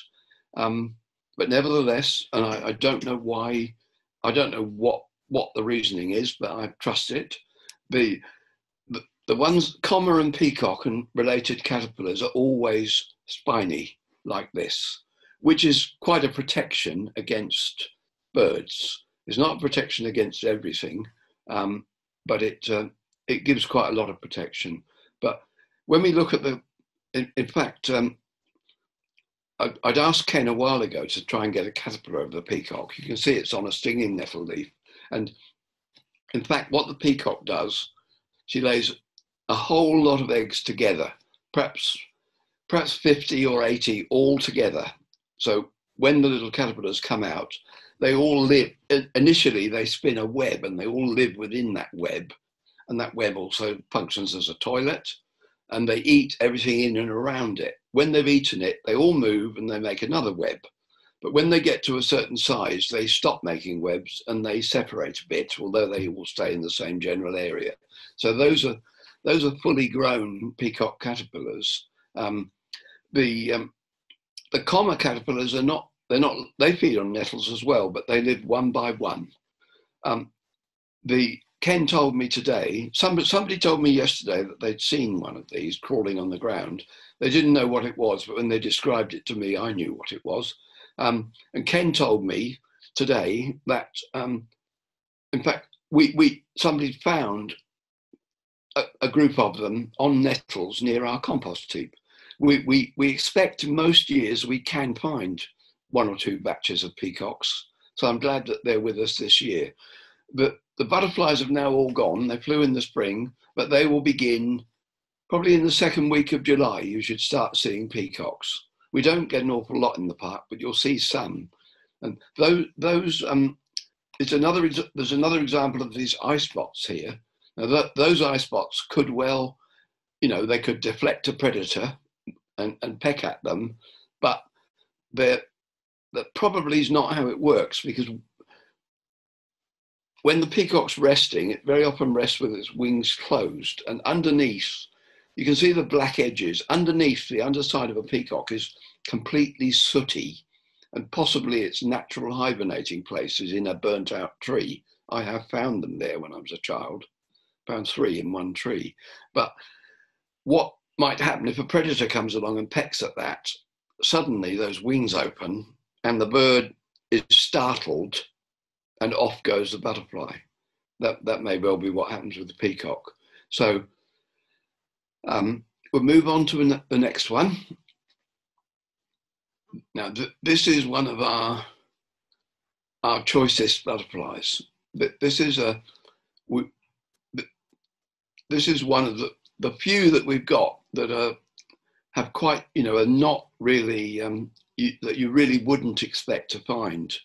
Um, but nevertheless, and I, I, don't know why, I don't know what, what the reasoning is, but I trust it. The, the ones, comma and peacock and related caterpillars are always spiny like this, which is quite a protection against birds. It's not a protection against everything, um, but it, uh, it gives quite a lot of protection. But when we look at the, in, in fact, um, I'd asked Ken a while ago to try and get a caterpillar of the peacock. You can see it's on a stinging nettle leaf. And in fact, what the peacock does, she lays a whole lot of eggs together, perhaps perhaps 50 or 80 all together. So when the little caterpillars come out, they all live, initially they spin a web and they all live within that web. And that web also functions as a toilet and they eat everything in and around it. When they've eaten it, they all move and they make another web. But when they get to a certain size, they stop making webs and they separate a bit, although they all stay in the same general area. So those are those are fully grown peacock caterpillars. Um, the um, the comma caterpillars are not they're not they feed on nettles as well, but they live one by one. Um, the Ken told me today. Somebody, somebody told me yesterday that they'd seen one of these crawling on the ground. They didn't know what it was, but when they described it to me, I knew what it was. Um, and Ken told me today that, um, in fact, we, we somebody found a, a, group of them on nettles near our compost heap. We, we, we expect most years we can find one or two batches of peacocks. So I'm glad that they're with us this year. But the butterflies have now all gone. They flew in the spring, but they will begin probably in the second week of July. You should start seeing peacocks. We don't get an awful lot in the park, but you'll see some. And those, those um, it's another. There's another example of these eye spots here. Now, that, those eye spots could well, you know, they could deflect a predator and, and peck at them, but that probably is not how it works because when the peacock's resting, it very often rests with its wings closed, and underneath, you can see the black edges. Underneath the underside of a peacock is completely sooty, and possibly its natural hibernating place is in a burnt out tree. I have found them there when I was a child found three in one tree. But what might happen if a predator comes along and pecks at that? Suddenly, those wings open and the bird is startled, and off goes the butterfly. That that may well be what happens with the peacock. So um, we'll move on to the next one. Now, th- this is one of our our choicest butterflies. this is a we, this is one of the the few that we've got that are have quite you know are not really um, you, that you really wouldn't expect to find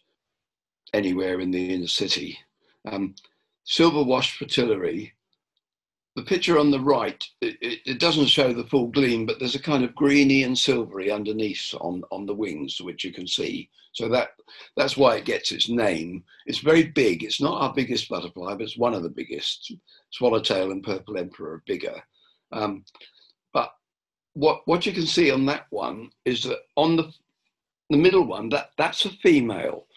anywhere in the inner city. Um, silver wash fritillary the picture on the right, it, it, doesn't show the full gleam, but there's a kind of greeny and silvery underneath on, on the wings, which you can see. So that that's why it gets its name. It's very big. It's not our biggest butterfly, but it's one of the biggest. Swallowtail and purple emperor are bigger. Um, what what you can see on that one is that on the the middle one, that that's a female.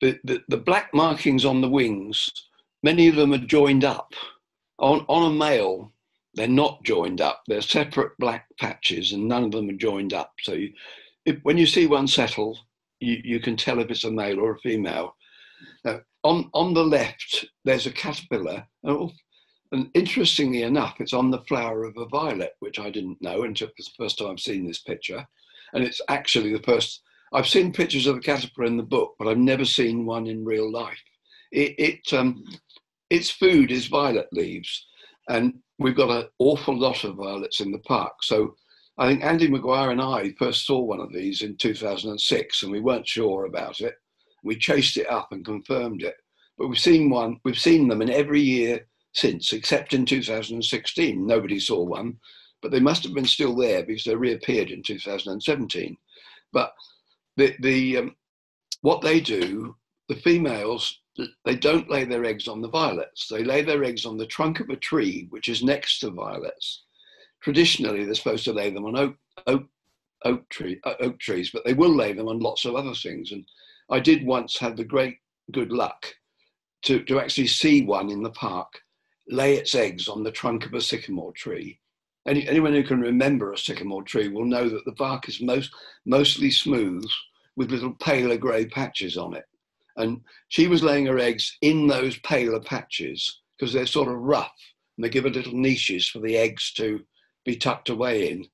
The, the, the black markings on the wings, many of them are joined up on, on a male, they're not joined up. They're separate black patches and none of them are joined up. So you, if, when you see one settle, you, you can tell if it's a male or a female. Now, on, on the left, there's a caterpillar. Oh, and interestingly enough, it's on the flower of a violet, which I didn't know until it's the first time I've seen this picture. And it's actually the first, I've seen pictures of a caterpillar in the book, but I've never seen one in real life. It, it um, its food is violet leaves, and we've got an awful lot of violets in the park. So I think Andy McGuire and I first saw one of these in 2006, and we weren't sure about it. We chased it up and confirmed it, but we've seen one. We've seen them in every year since, except in 2016. Nobody saw one, but they must have been still there because they reappeared in 2017. But the the um, what they do, the females they don't lay their eggs on the violets. They lay their eggs on the trunk of a tree, which is next to violets. Traditionally, they're supposed to lay them on oak, oak, oak, tree, uh, oak trees, but they will lay them on lots of other things. And I did once have the great good luck to, to actually see one in the park lay its eggs on the trunk of a sycamore tree. Any, anyone who can remember a sycamore tree will know that the bark is most, mostly smooth with little paler grey patches on it. And she was laying her eggs in those paler patches because they're sort of rough and they give her little niches for the eggs to be tucked away in.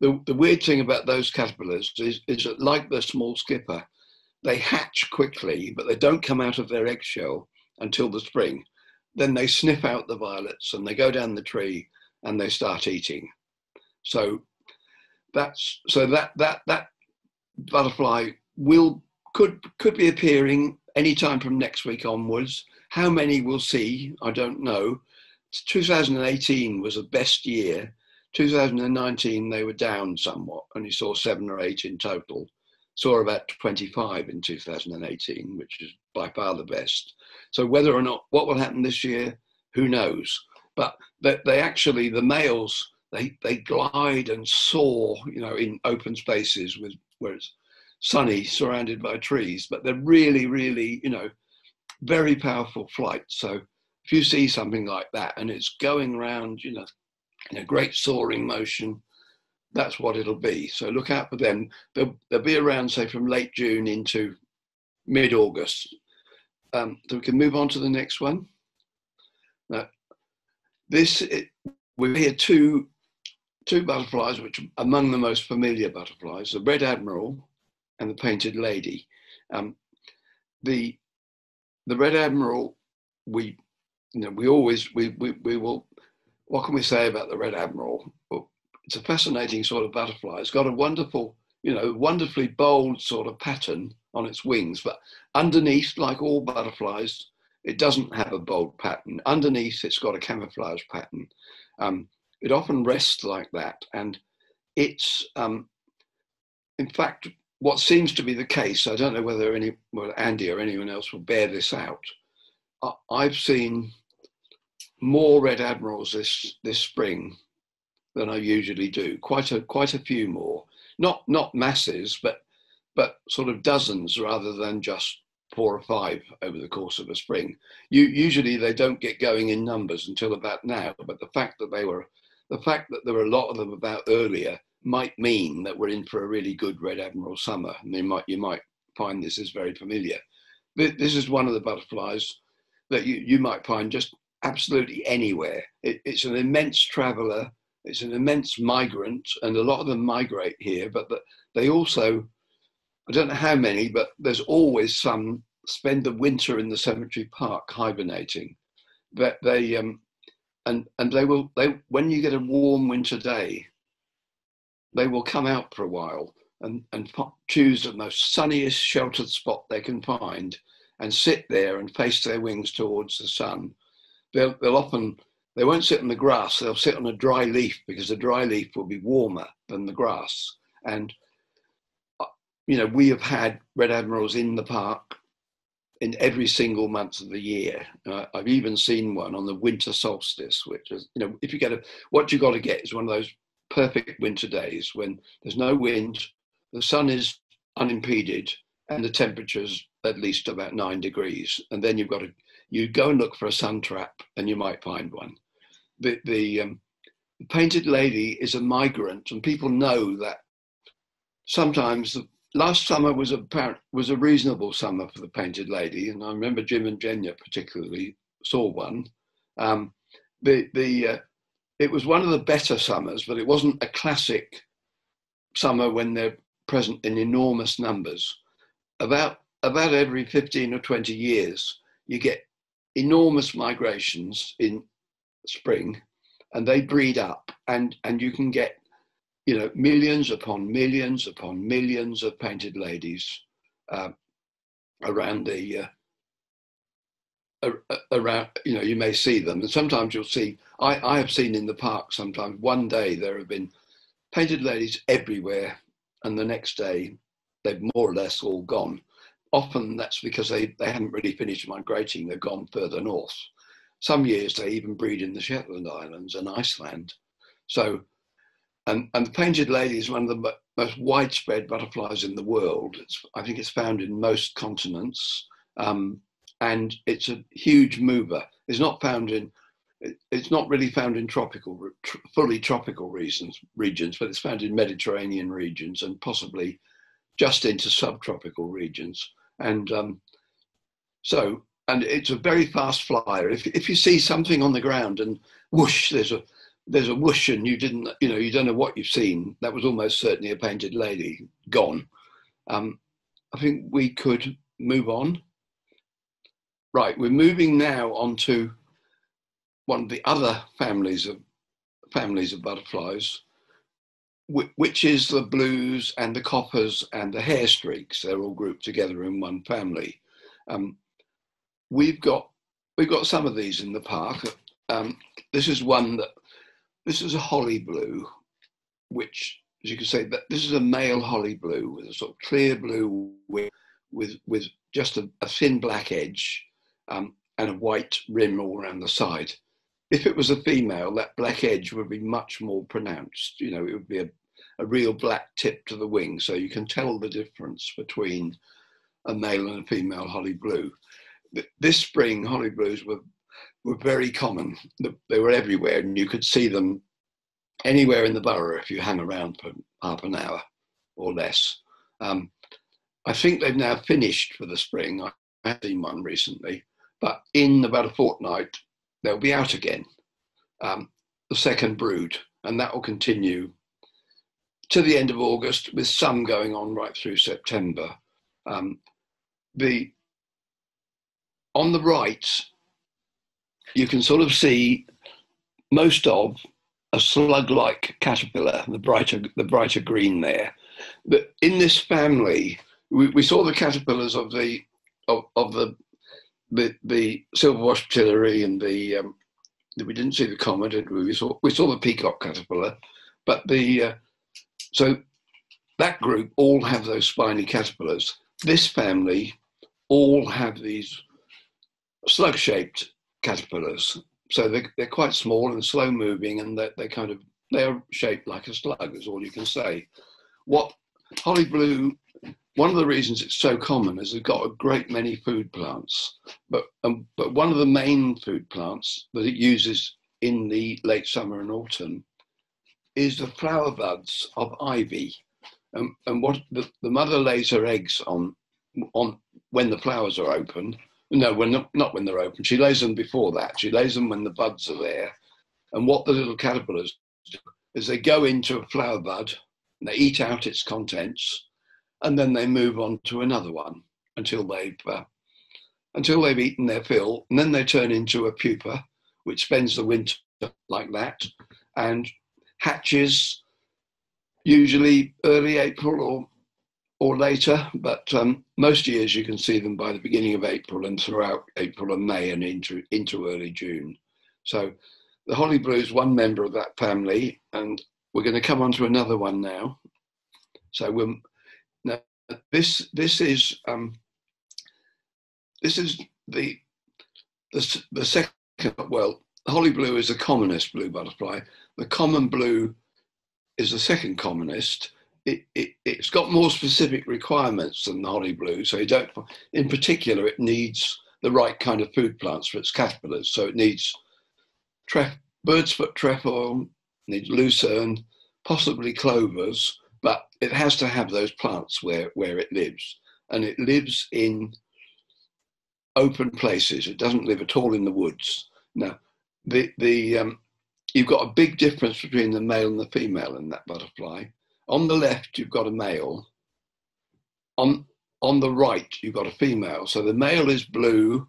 The, the weird thing about those caterpillars is, is that, like the small skipper, they hatch quickly, but they don't come out of their eggshell until the spring. Then they sniff out the violets and they go down the tree and they start eating. So that's so that that that butterfly will could could be appearing anytime from next week onwards. How many we'll see, I don't know. 2018 was the best year. 2019, they were down somewhat, and only saw seven or eight in total. Saw about 25 in 2018, which is by far the best. So whether or not what will happen this year, who knows? But they, they actually, the males, they, they glide and soar, you know, in open spaces with where it's sunny, surrounded by trees, but they're really, really, you know, very powerful flight. So if you see something like that and it's going around, you know, in a great soaring motion, that's what it'll be. So look out for them. They'll, they'll be around, say, from late June into mid August. Um, so we can move on to the next one. Now, this, it, we hear two, two butterflies, which are among the most familiar butterflies the red admiral and the Painted Lady. Um, the the Red Admiral, we you know we always we, we we will. What can we say about the Red Admiral? Well, it's a fascinating sort of butterfly. It's got a wonderful, you know, wonderfully bold sort of pattern on its wings, but underneath, like all butterflies, it doesn't have a bold pattern. Underneath, it's got a camouflage pattern. Um, it often rests like that, and it's um, in fact what seems to be the case, I don't know whether any, well, Andy or anyone else will bear this out. I've seen more red admirals this this spring than I usually do. Quite a quite a few more. Not not masses, but but sort of dozens rather than just four or five over the course of a spring. You, usually they don't get going in numbers until about now. But the fact that they were, the fact that there were a lot of them about earlier might mean that we're in for a really good Red Admiral summer. And you might, you might find this is very familiar. This is one of the butterflies that you, you might find just absolutely anywhere. It, it's an immense traveler, it's an immense migrant, and a lot of them migrate here, but they also, I don't know how many, but there's always some spend the winter in the cemetery park hibernating. That they um, and and they will they when you get a warm winter day, they will come out for a while and and choose the most sunniest sheltered spot they can find and sit there and face their wings towards the sun. They'll, they'll often they won't sit on the grass. They'll sit on a dry leaf because the dry leaf will be warmer than the grass. And uh, you know we have had red admirals in the park in every single month of the year. Uh, I've even seen one on the winter solstice, which is, you know, if you get a, what you got to get is one of those perfect winter days when there's no wind, the sun is unimpeded, and the temperature's at least about nine degrees. And then you've got to, you go and look for a sun trap and you might find one. The, the, um, the painted lady is a migrant, and people know that sometimes the last summer was a was a reasonable summer for the painted lady, and I remember Jim and Jenya particularly saw one. Um, the the uh, it was one of the better summers, but it wasn't a classic summer when they're present in enormous numbers. About about every 15 or 20 years, you get enormous migrations in spring, and they breed up, and and you can get you know, millions upon millions upon millions of painted ladies uh, around the uh, around. You know, you may see them, and sometimes you'll see. I, I have seen in the park sometimes. One day there have been painted ladies everywhere, and the next day they've more or less all gone. Often that's because they, they haven't really finished migrating, they've gone further north. Some years they even breed in the Shetland Islands and Iceland. So and, and the painted lady is one of the most widespread butterflies in the world. It's, I think it's found in most continents, um, and it's a huge mover. It's not found in, it's not really found in tropical, tr- fully tropical regions, regions, but it's found in Mediterranean regions and possibly just into subtropical regions. And um, so, and it's a very fast flyer. If, if you see something on the ground and whoosh, there's a there's a whoosh and you didn't, you know, you don't know what you've seen. That was almost certainly a painted lady gone. Um, I think we could move on. Right, we're moving now on to one of the other families of families of butterflies, which is the blues and the coppers and the hair streaks. They're all grouped together in one family. Um, we've got we've got some of these in the park. Um, this is one that this is a holly blue, which, as you can say, that this is a male holly blue with a sort of clear blue with with, with just a, a thin black edge um, and a white rim all around the side. If it was a female, that black edge would be much more pronounced. You know, it would be a, a real black tip to the wing, so you can tell the difference between a male and a female holly blue. This spring, holly blues were were very common. They were everywhere, and you could see them anywhere in the borough if you hang around for half an hour or less. Um, I think they've now finished for the spring. I have seen one recently, but in about a fortnight they'll be out again. Um, the second brood, and that will continue to the end of August, with some going on right through September. Um, the on the right you can sort of see most of a slug-like caterpillar, the brighter, the brighter green there. But in this family, we, we saw the caterpillars of the of, of the the, the silver wash fritillary and the um, we didn't see the comma. We saw we saw the peacock caterpillar, but the uh, so that group all have those spiny caterpillars. This family all have these slug-shaped caterpillars. So they're, they're quite small and slow moving, and they're, they're kind of they're shaped like a slug. Is all you can say. What holly blue? One of the reasons it's so common is it's got a great many food plants, but um, but one of the main food plants that it uses in the late summer and autumn is the flower buds of ivy. Um, and what the, the mother lays her eggs on on when the flowers are open no, when not, not when they're open. She lays them before that. She lays them when the buds are there. And what the little caterpillars do is they go into a flower bud, and they eat out its contents, and then they move on to another one until they've uh, until they've eaten their fill, and then they turn into a pupa, which spends the winter like that, and hatches usually early April or or later, but um, most years you can see them by the beginning of April and throughout April and May and into into early June. So the holly blue is one member of that family, and we're going to come on to another one now. So we're, now this this is um, this is the the the second well holly blue is the commonest blue butterfly. The common blue is the second commonest. It, it, it's got more specific requirements than the holly blue. So you don't, in particular, it needs the right kind of food plants for its caterpillars. So it needs tref- bird's foot trefoil, needs lucerne, possibly clovers, but it has to have those plants where, where it lives. And it lives in open places. It doesn't live at all in the woods. Now, the, the, um, you've got a big difference between the male and the female in that butterfly. On the left, you've got a male. On, on the right, you've got a female. So the male is blue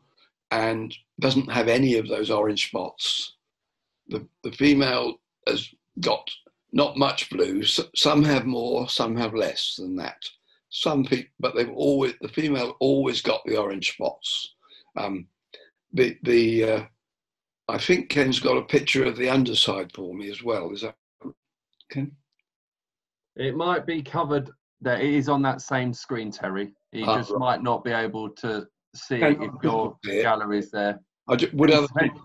and doesn't have any of those orange spots. The, the female has got not much blue. Some have more, some have less than that. Some people, but they've always the female always got the orange spots. Um, the the uh, I think Ken's got a picture of the underside for me as well. Is that Ken? It might be covered. that it is on that same screen, Terry. He ah, just right. might not be able to see Ken, if your gallery is there. I just, would other people,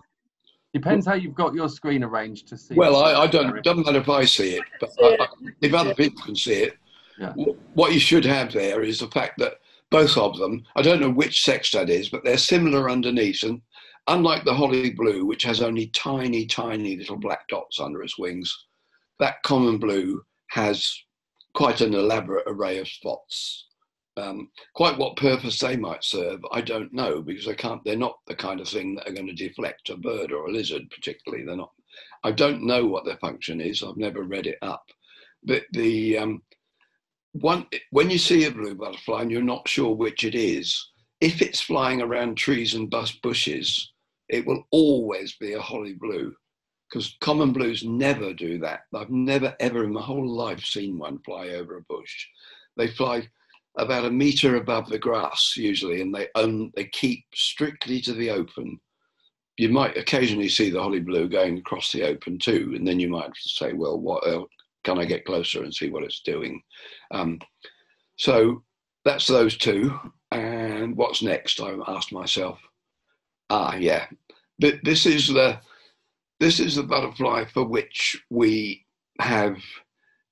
Depends how you've got your screen arranged to see. Well, I, I, don't. It doesn't matter if I see it, but I, I, if other people can see it, yeah. what you should have there is the fact that both of them. I don't know which sex that is, but they're similar underneath, and unlike the holly blue, which has only tiny, tiny little black dots under its wings, that common blue has quite an elaborate array of spots. Um, quite what purpose they might serve, I don't know because they can't. They're not the kind of thing that are going to deflect a bird or a lizard, particularly. They're not. I don't know what their function is. I've never read it up. But the um, one when you see a blue butterfly and you're not sure which it is, if it's flying around trees and bus bushes, it will always be a holly blue because common blues never do that. I've never ever in my whole life seen one fly over a bush. They fly about a meter above the grass usually, and they they keep strictly to the open. You might occasionally see the holly blue going across the open too, and then you might say, "Well, what uh, can I get closer and see what it's doing?" Um, so that's those two. And what's next? I asked myself. Ah, yeah, this is the this is the butterfly for which we have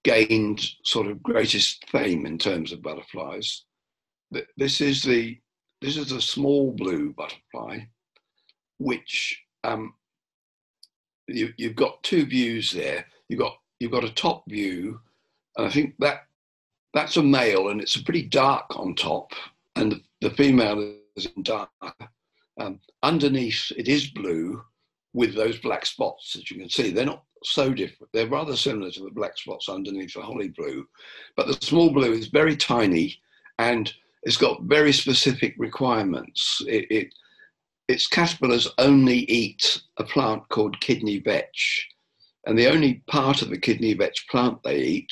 gained sort of greatest fame in terms of butterflies. This is the this is a small blue butterfly, which um, you, you've got two views there. You've got you've got a top view, and I think that that's a male, and it's a pretty dark on top, and the, the female is in dark. Um, underneath, it is blue with those black spots, as you can see. They're not so different. They're rather similar to the black spots underneath the holly blue, but the small blue is very tiny and it's got very specific requirements. It, it its caterpillars only eat a plant called kidney vetch, and the only part of the kidney vetch plant they eat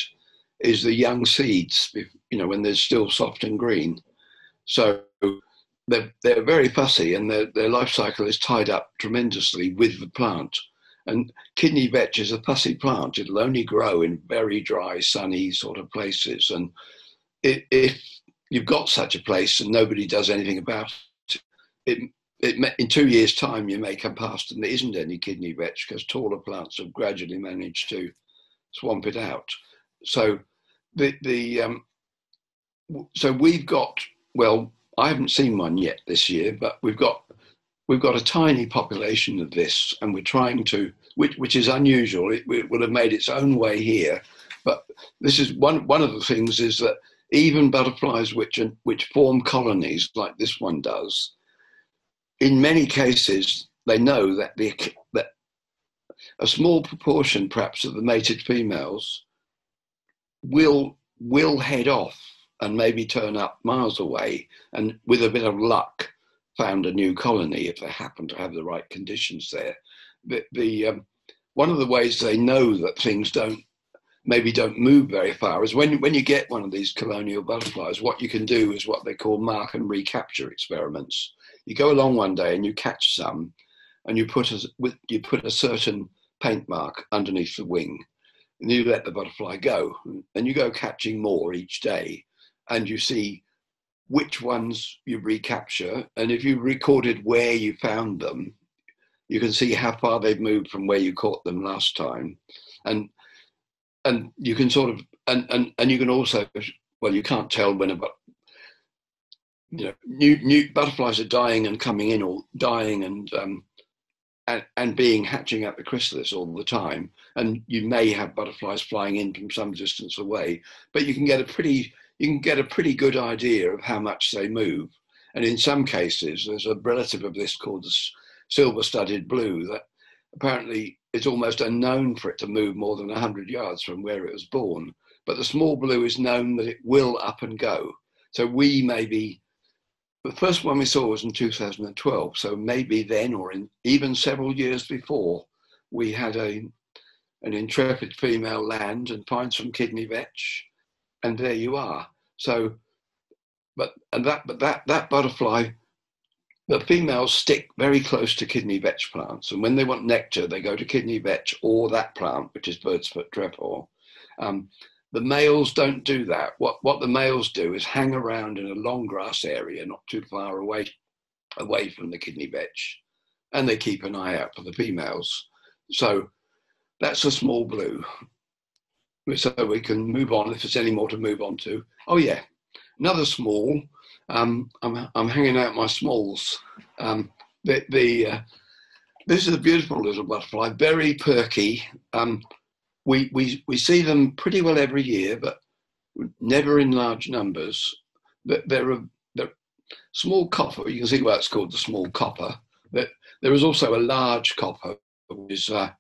is the young seeds. You know when they're still soft and green. So they're, they're very fussy and their, their life cycle is tied up tremendously with the plant. And kidney vetch is a fussy plant. It'll only grow in very dry, sunny sort of places. And it, if you've got such a place and nobody does anything about it, it, it in two years' time, you may come past and there isn't any kidney vetch because taller plants have gradually managed to swamp it out. So the, the um, so we've got well, I haven't seen one yet this year, but we've got we've got a tiny population of this, and we're trying to, which, which is unusual. It, it will have made its own way here, but this is one one of the things is that even butterflies which which form colonies like this one does, in many cases they know that the that a small proportion perhaps of the mated females will will head off and maybe turn up miles away and with a bit of luck found a new colony if they happen to have the right conditions there. The, the um, one of the ways they know that things don't maybe don't move very far is when when you get one of these colonial butterflies. What you can do is what they call mark and recapture experiments. You go along one day and you catch some, and you put a you put a certain paint mark underneath the wing, and you let the butterfly go, and you go catching more each day, and you see which ones you recapture, and if you recorded where you found them, you can see how far they've moved from where you caught them last time, and and you can sort of and and and you can also well you can't tell when about you know new new butterflies are dying and coming in or dying and um, and, and being hatching at the chrysalis all the time. And you may have butterflies flying in from some distance away but you can get a pretty you can get a pretty good idea of how much they move. And in some cases, there's a relative of this called the silver studded blue that apparently it's almost unknown for it to move more than 100 yards from where it was born. But the small blue is known that it will up and go. So we maybe, the first one we saw was in 2012. So maybe then or in even several years before, we had a, an intrepid female land and find some kidney vetch and there you are. So, but and that but that that butterfly, the females stick very close to kidney vetch plants, and when they want nectar, they go to kidney vetch or that plant, which is bird's foot trefoil. Um, the males don't do that. What what the males do is hang around in a long grass area, not too far away away from the kidney vetch, and they keep an eye out for the females. So that's a small blue so we can move on if there's any more to move on to. Oh yeah, another small. Um, I'm, I'm hanging out my smalls. Um, the, the uh, this is a beautiful little butterfly, very perky. Um, we, we, we see them pretty well every year, but never in large numbers. But they're a they're small copper. You can see why it's called the small copper. But there is also a large copper, which uh,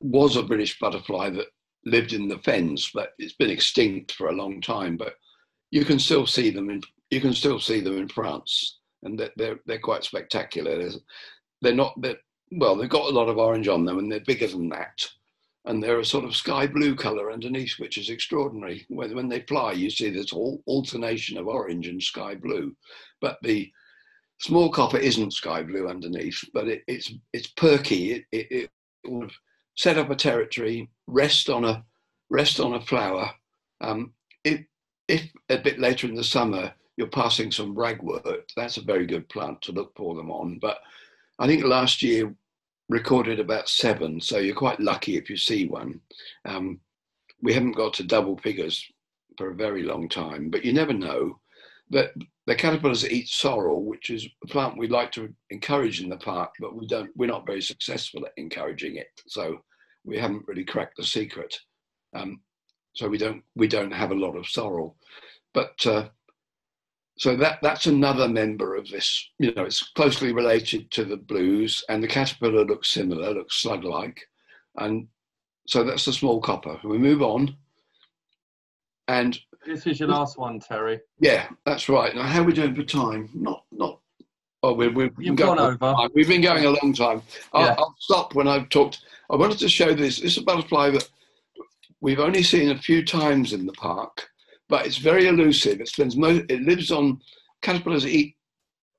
was a British butterfly that lived in the fens, but it's been extinct for a long time. But you can still see them in you can still see them in France, and they're they're quite spectacular. They're not that well. They've got a lot of orange on them, and they're bigger than that. And they're a sort of sky blue color underneath, which is extraordinary. When, when they fly, you see this whole alternation of orange and sky blue. But the small copper isn't sky blue underneath, but it, it's it's perky. It, it, it set up a territory, rest on a rest on a flower. Um, if, if a bit later in the summer you're passing some ragwort, that's a very good plant to look for them on. But I think last year recorded about seven, so you're quite lucky if you see one. Um, we haven't got to double figures for a very long time, but you never know. But the caterpillars eat sorrel, which is a plant we like to encourage in the park, but we don't. We're not very successful at encouraging it. So we haven't really cracked the secret. Um, so we don't we don't have a lot of sorrel, but uh, so that that's another member of this. You know, it's closely related to the blues, and the caterpillar looks similar, looks slug-like, and so that's the small copper. We move on, and this is your last one, Terry. Yeah, that's right. Now, how are we doing for time? Not not. Oh, we're, we've You've gone over. We've been going a long time. I'll, yeah. I'll stop when I've talked I wanted to show this. This is a butterfly that we've only seen a few times in the park, but it's very elusive. It spends most, it lives on caterpillars eat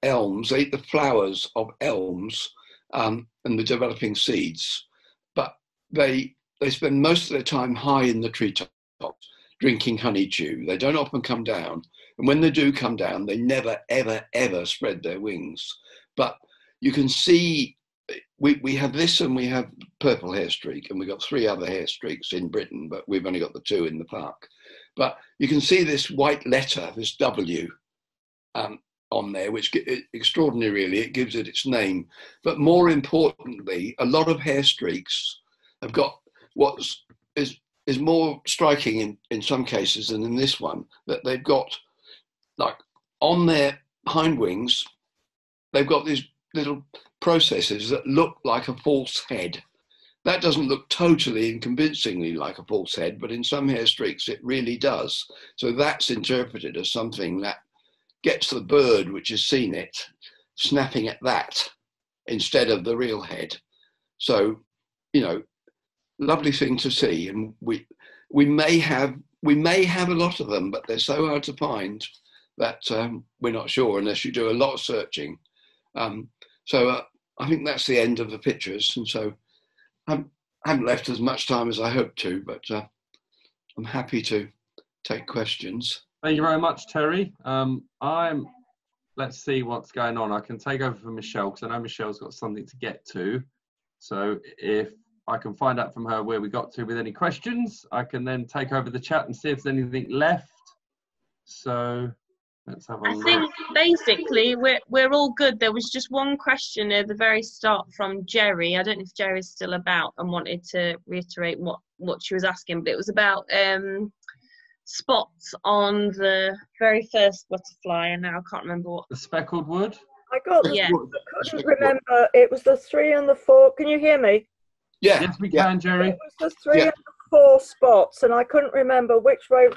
elms. They eat the flowers of elms um, and the developing seeds, but they they spend most of their time high in the treetops drinking honeydew. They don't often come down, and when they do come down, they never ever ever spread their wings. But you can see we, we have this and we have purple hairstreak and we've got three other hairstreaks in Britain, but we've only got the two in the park. But you can see this white letter, this W um, on there, which extraordinary really, it gives it its name. But more importantly, a lot of hairstreaks have got what is, is more striking in, in some cases than in this one, that they've got like on their hind wings, they've got these little processes that look like a false head. That doesn't look totally and convincingly like a false head, but in some hairstreaks it really does. So that's interpreted as something that gets the bird which has seen it snapping at that instead of the real head. So, you know, lovely thing to see. And we we may have we may have a lot of them, but they're so hard to find that um, we're not sure unless you do a lot of searching. Um, so uh, I think that's the end of the pictures, and so I haven't left as much time as I hoped to, but uh, I'm happy to take questions. Thank you very much, Terry. Um, I'm. Let's see what's going on. I can take over for Michelle because I know Michelle's got something to get to. So if I can find out from her where we got to with any questions, I can then take over the chat and see if there's anything left. So let's have a I look. think basically we're we're all good. There was just one question at the very start from Jerry. I don't know if Jerry's still about and wanted to reiterate what what she was asking, but it was about um spots on the very first butterfly, and now I can't remember what. the speckled wood. I got the, Yeah. I couldn't remember. It was the three and the four. Can you hear me? Yeah, Yes, we yeah. can, Jerry. It was the three Yeah. and the four spots, and I couldn't remember which way.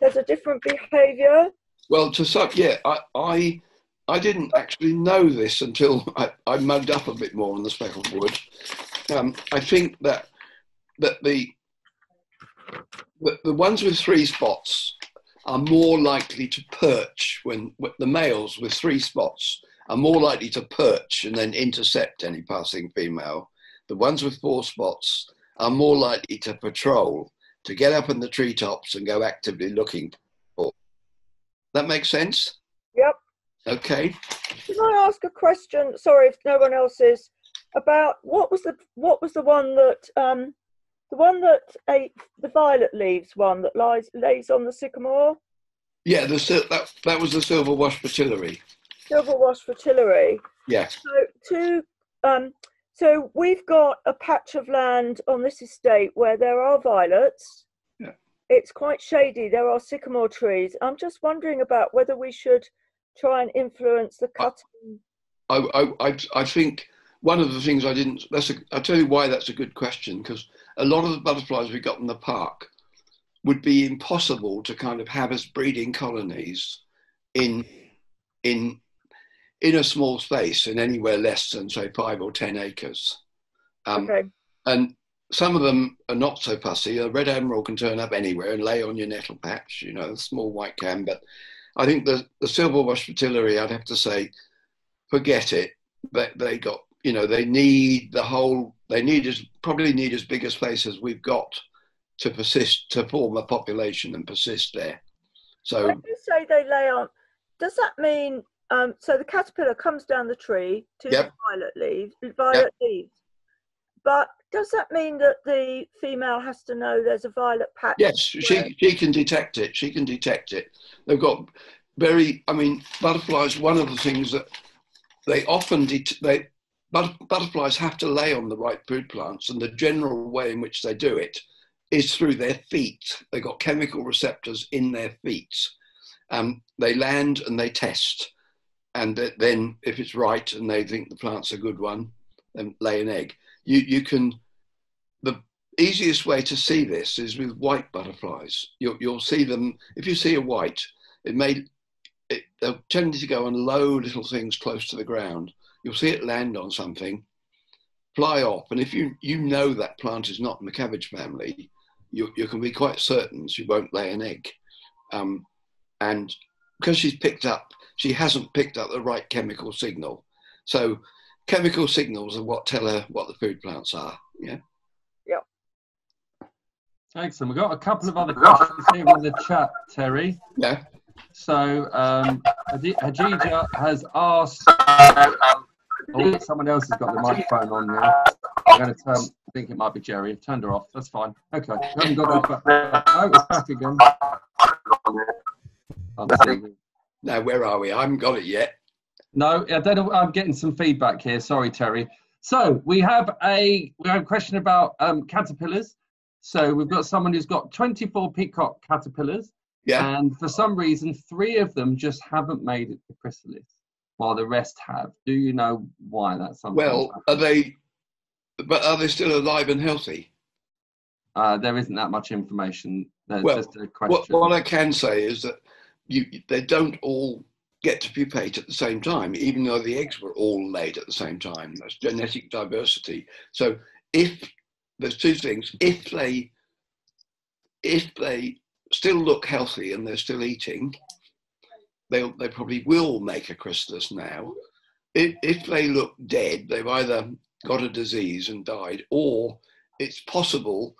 There's a different behaviour. Well, to some, yeah, I, I, I didn't actually know this until I, I mugged up a bit more on the speckled wood. Um, I think that that the, the the ones with three spots are more likely to perch when the males with three spots are more likely to perch and then intercept any passing female. The ones with four spots are more likely to patrol, to get up in the treetops and go actively looking for. That makes sense? Yep. Okay. Can I ask a question? Sorry if no one else is. About what was the what was the one that um the one that ate the violet leaves one that lies lays on the sycamore Yeah, the, sil- that, that was the silver wash fritillary. silver wash fritillary. Yeah. So two um so we've got a patch of land on this estate where there are violets. Yeah. It's quite shady. There are sycamore trees. I'm just wondering about whether we should try and influence the cutting. I, I, I, I think one of the things I didn't, that's a, I'll tell you why that's a good question, because a lot of the butterflies we got in the park would be impossible to kind of have as breeding colonies in, in, in a small space, in anywhere less than say five or 10 acres. Um, okay. And some of them are not so fussy. A red admiral can turn up anywhere and lay on your nettle patch, you know, a small white can. But I think the, the silver wash fritillary, I'd have to say, forget it. They, they got, you know, they need the whole, they need as, probably need as big a space as we've got to persist, to form a population and persist there. So, When you say they lay on, does that mean um, so the caterpillar comes down the tree to Yep. the violet leaves, violet leaves, but does that mean that the female has to know there's a violet patch? yes, she, she can detect it. She can detect it. They've got very, I mean, butterflies, one of the things that they often, det- they, but, butterflies have to lay on the right food plants, and the general way in which they do it is through their feet. They've got chemical receptors in their feet. Um, they land and they test, and then if it's right and they think the plant's a good one, then lay an egg. You you can. The easiest way to see this is with white butterflies. You'll you'll see them if you see a white. It may it, they'll tend to go on low little things close to the ground. You'll see it land on something, fly off, and if you you know that plant is not in the cabbage family, you you can be quite certain she won't lay an egg. Um, and because she's picked up, she hasn't picked up the right chemical signal. So chemical signals are what tell her what the food plants are. Yeah. Yeah. Excellent. We've got a couple of other questions here in the chat, Terry. Yeah. So um, Hadi- Hadija has asked. Oh, someone else has got the microphone on now. I'm going to turn. I think it might be Jerry. I've turned her off. That's fine. Okay. We haven't got her back. Oh, it's back again. Now where are we? I haven't got it yet. No, I don't know. I'm getting some feedback here. Sorry, Terry. So we have a we have a question about um, caterpillars. So we've got someone who's got 24 peacock caterpillars, Yeah. and for some reason, three of them just haven't made it to chrysalis, while the rest have. Do you know why that's sometimes? Well, are they? But are they still alive and healthy? uh, there isn't that much information. There's Well, just a question. What, what I can say is that you they don't all get to pupate at the same time, even though the eggs were all laid at the same time. That's genetic diversity. So if there's two things, if they if they still look healthy and they're still eating, they they probably will make a chrysalis now. If, if they look dead, they've either got a disease and died, or it's possible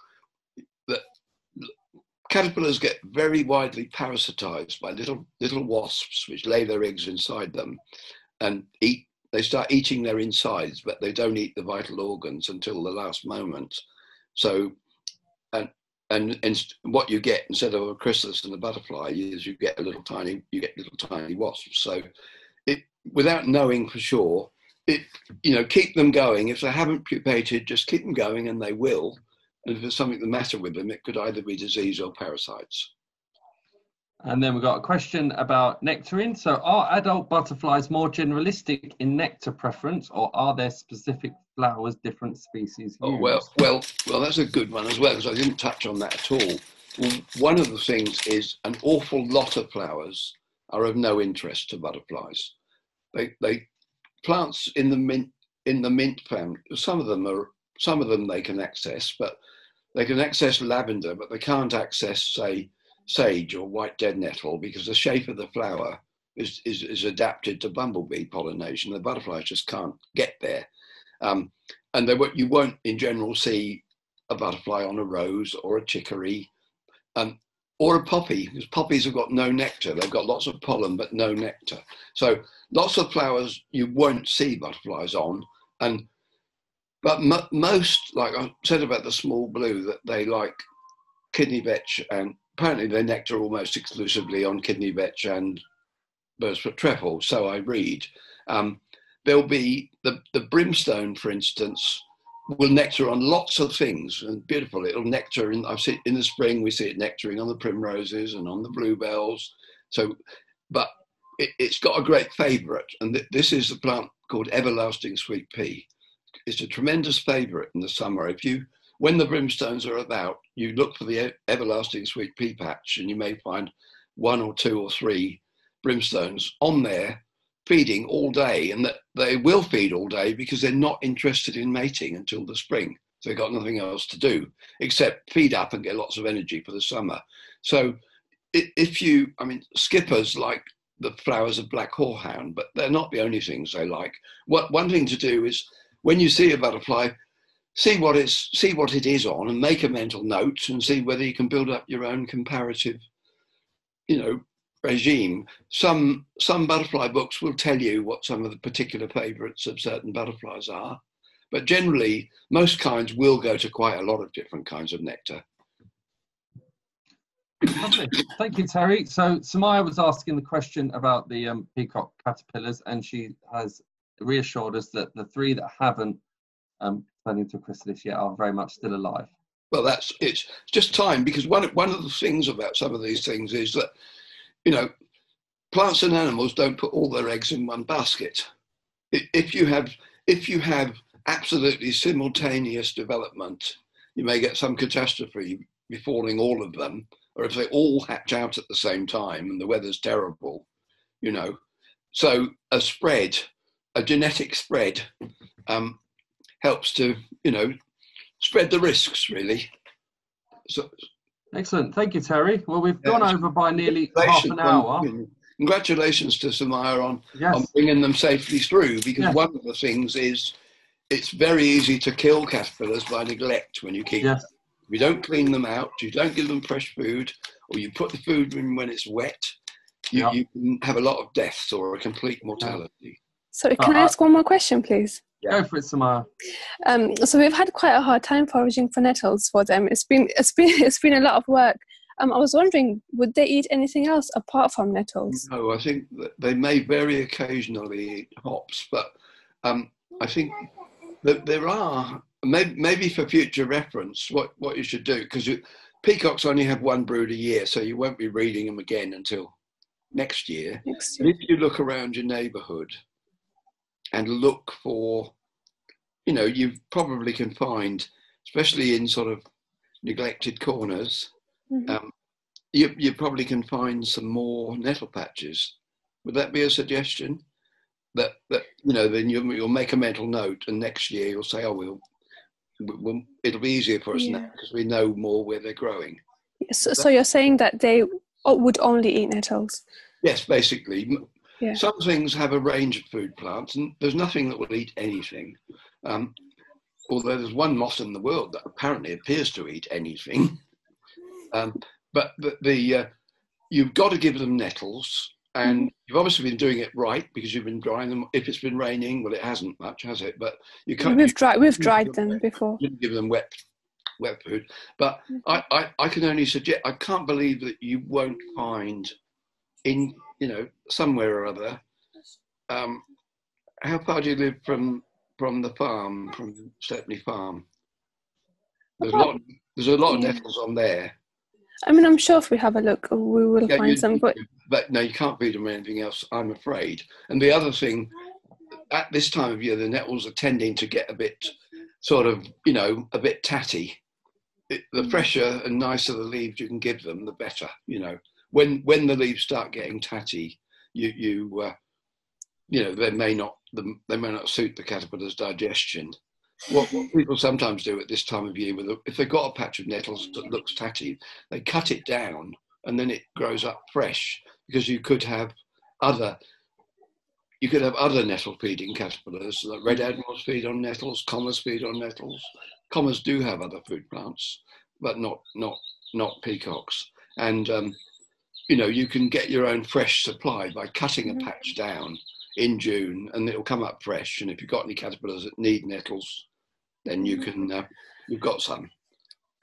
caterpillars get very widely parasitized by little little wasps which lay their eggs inside them and eat they start eating their insides but they don't eat the vital organs until the last moment. So and and, and what you get instead of a chrysalis and a butterfly is you get a little tiny you get little tiny wasps. So it without knowing for sure it you know keep them going. If they haven't pupated just keep them going and they will and if there's something the matter with them, it could either be disease or parasites. And then we've got a question about nectaring. So, are adult butterflies more generalistic in nectar preference, or are there specific flowers different species? Oh, well, well, well, that's a good one as well because I didn't touch on that at all. Well, one of the things is an awful lot of flowers are of no interest to butterflies. They, they plants in the mint in the mint family. Some of them are some of them they can access, but they can access lavender, but they can't access, say, sage or white dead nettle because the shape of the flower is, is, is adapted to bumblebee pollination. The butterflies just can't get there. Um, and they, you won't, in general, see a butterfly on a rose or a chicory um, or a poppy, because poppies have got no nectar. They've got lots of pollen, but no nectar. So lots of flowers you won't see butterflies on. And but m- most, like I said about the small blue, that they like kidney vetch, and apparently they nectar almost exclusively on kidney vetch and bird's foot trefoil. So I read. Um, there'll be the, the brimstone, for instance, will nectar on lots of things and beautiful. It'll nectar in, I've seen in the spring, we see it nectaring on the primroses and on the bluebells. So, but it, has got a great favorite. And th- this is a plant called everlasting sweet pea it's a tremendous favourite in the summer. If you, when the brimstones are about, you look for the everlasting sweet pea patch, and you may find one or two or three brimstones on there feeding all day, and that they will feed all day because they're not interested in mating until the spring. So they've got nothing else to do except feed up and get lots of energy for the summer. So if you, I mean, skippers like the flowers of black horehound, but they're not the only things they like. What one thing to do is when you see a butterfly, see what it's see what it is on and make a mental note and see whether you can build up your own comparative, you know, regime. Some some butterfly books will tell you what some of the particular favourites of certain butterflies are, but generally most kinds will go to quite a lot of different kinds of nectar. Lovely. Thank you, Terry. So Samaya was asking the question about the um, peacock caterpillars, and she has reassured us that the three that haven't um, turned into chrysalis yet are very much still alive. Well, that's it's just time because one one of the things about some of these things is that you know plants and animals don't put all their eggs in one basket. If you have if you have absolutely simultaneous development, you may get some catastrophe befalling all of them, or if they all hatch out at the same time and the weather's terrible, you know. So a spread a genetic spread um, helps to, you know, spread the risks really. So, Excellent. Thank you, Terry. Well, we've gone over by nearly half an hour. Congratulations to Samaya on, yes. on bringing them safely through because yes. one of the things is it's very easy to kill caterpillars by neglect when you keep yes. them. If you don't clean them out, you don't give them fresh food, or you put the food in when it's wet, you, yep. you can have a lot of deaths or a complete mortality. Sorry, can uh, I ask one more question, please? Go for it, Samara. Um, so we've had quite a hard time foraging for nettles for them. It's been it's been [laughs] it's been a lot of work. Um, I was wondering, would they eat anything else apart from nettles? No, I think they may very occasionally eat hops, but um, I think that there are maybe, maybe for future reference what what you should do because peacocks only have one brood a year, so you won't be reading them again until next year. Next year. But if you look around your neighbourhood, and look for, you know, you probably can find, especially in sort of neglected corners, mm-hmm. um, you, you probably can find some more nettle patches. Would that be a suggestion? That that you know, then you, you'll make a mental note, and next year you'll say, "Oh, we'll, we'll it'll be easier for us Yeah. now because we know more where they're growing." So, so you're saying that they would only eat nettles? Yes, basically. Yeah. Some things have a range of food plants, and there's nothing that will eat anything. Um, although there's one moth in the world that apparently appears to eat anything. Um, but the, the uh, you've got to give them nettles, and you've obviously been doing it right because you've been drying them. If it's been raining, well, it hasn't much, has it? But you can't. We've dried we've dried them before. you give them wet wet food. But I, I, I can only suggest I can't believe that you won't find in you know somewhere or other. Um, how far do you live from from the farm from Stepney Farm? There's a lot. There's a lot of Yeah. nettles on there. I mean, I'm sure if we have a look, we will Yeah, find you- some. But but no, you can't feed them anything else. I'm afraid. And the other thing, at this time of year, the nettles are tending to get a bit, sort of, you know, a bit tatty. It, the Mm. fresher and nicer the leaves you can give them, the better. You know, when when the leaves start getting tatty, you you uh, you know they may not they may not suit the caterpillar's digestion. What, what people sometimes do at this time of year, with a, if they've got a patch of nettles that looks tatty, they cut it down and then it grows up fresh because you could have other you could have other nettle feeding caterpillars like red admirals feed on nettles commas feed on nettles commas do have other food plants but not not not peacocks and um, you know you can get your own fresh supply by cutting a patch down in june and it'll come up fresh and if you've got any caterpillars that need nettles then you can uh, you've got some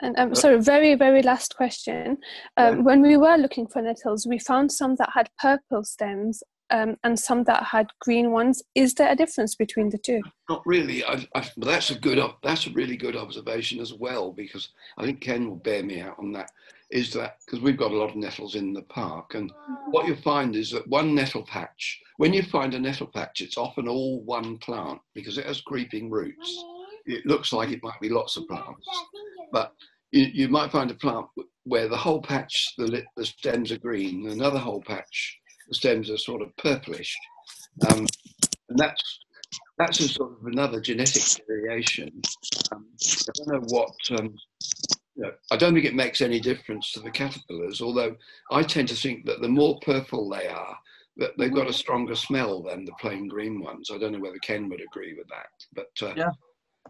And um, sorry, very, very last question. Um, Yeah. When we were looking for nettles, we found some that had purple stems um, and some that had green ones. Is there a difference between the two? Not really. I, I, but that's a good. That's a really good observation as well because I think Ken will bear me out on that. Is that because we've got a lot of nettles in the park, and what you find is that one nettle patch. When you find a nettle patch, it's often all one plant because it has creeping roots. It looks like it might be lots of plants, but you, you might find a plant where the whole patch, the, the stems are green, another whole patch, the stems are sort of purplish, um, and that's that's a sort of another genetic variation. Um, I don't know what. Um, you know, I don't think it makes any difference to the caterpillars, although I tend to think that the more purple they are, that they've got a stronger smell than the plain green ones. I don't know whether Ken would agree with that, but uh, Yeah.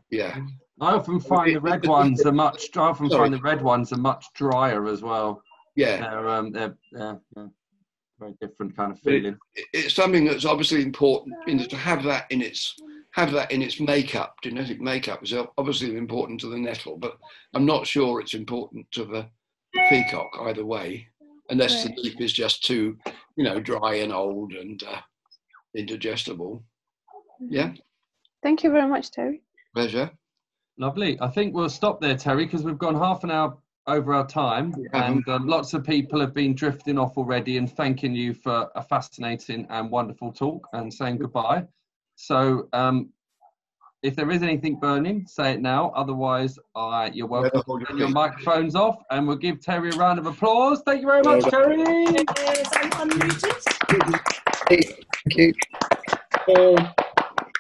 yeah, I often find the red ones are much. I often Sorry. find the red ones are much drier as well. yeah. They're um, they're, they're, they're very different kind of feeling. it- it's something that's obviously important in to have that in its have that in its makeup genetic makeup is obviously important to the nettle but i'm not sure it's important to the peacock either way unless Right. the leaf is just too you know dry and old and uh, indigestible yeah Thank you very much, Terry. pleasure Lovely. I think we'll stop there, Terry, because we've gone half an hour over our time, and um, lots of people have been drifting off already. And thanking you for a fascinating and wonderful talk, and saying goodbye. So, um, if there is anything burning, say it now. Otherwise, I you're welcome. Never to your turn your microphones off, and we'll give Terry a round of applause. Thank you very much, Terry. Yes, I'm unmuted. thank you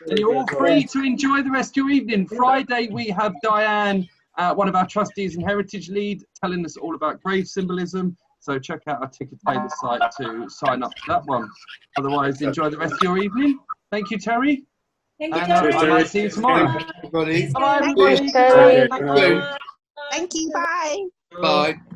And you're all free to enjoy the rest of your evening. Friday, we have Diane, uh, one of our trustees and heritage lead, telling us all about grave symbolism. So check out our ticket tailor site to sign up for that one. Otherwise, enjoy the rest of your evening. Thank you, Terry. Thank you, And uh, Terry. I might see you tomorrow. Bye, Thank everybody. you. Terry. Thank you. Thank you. Bye. bye Thank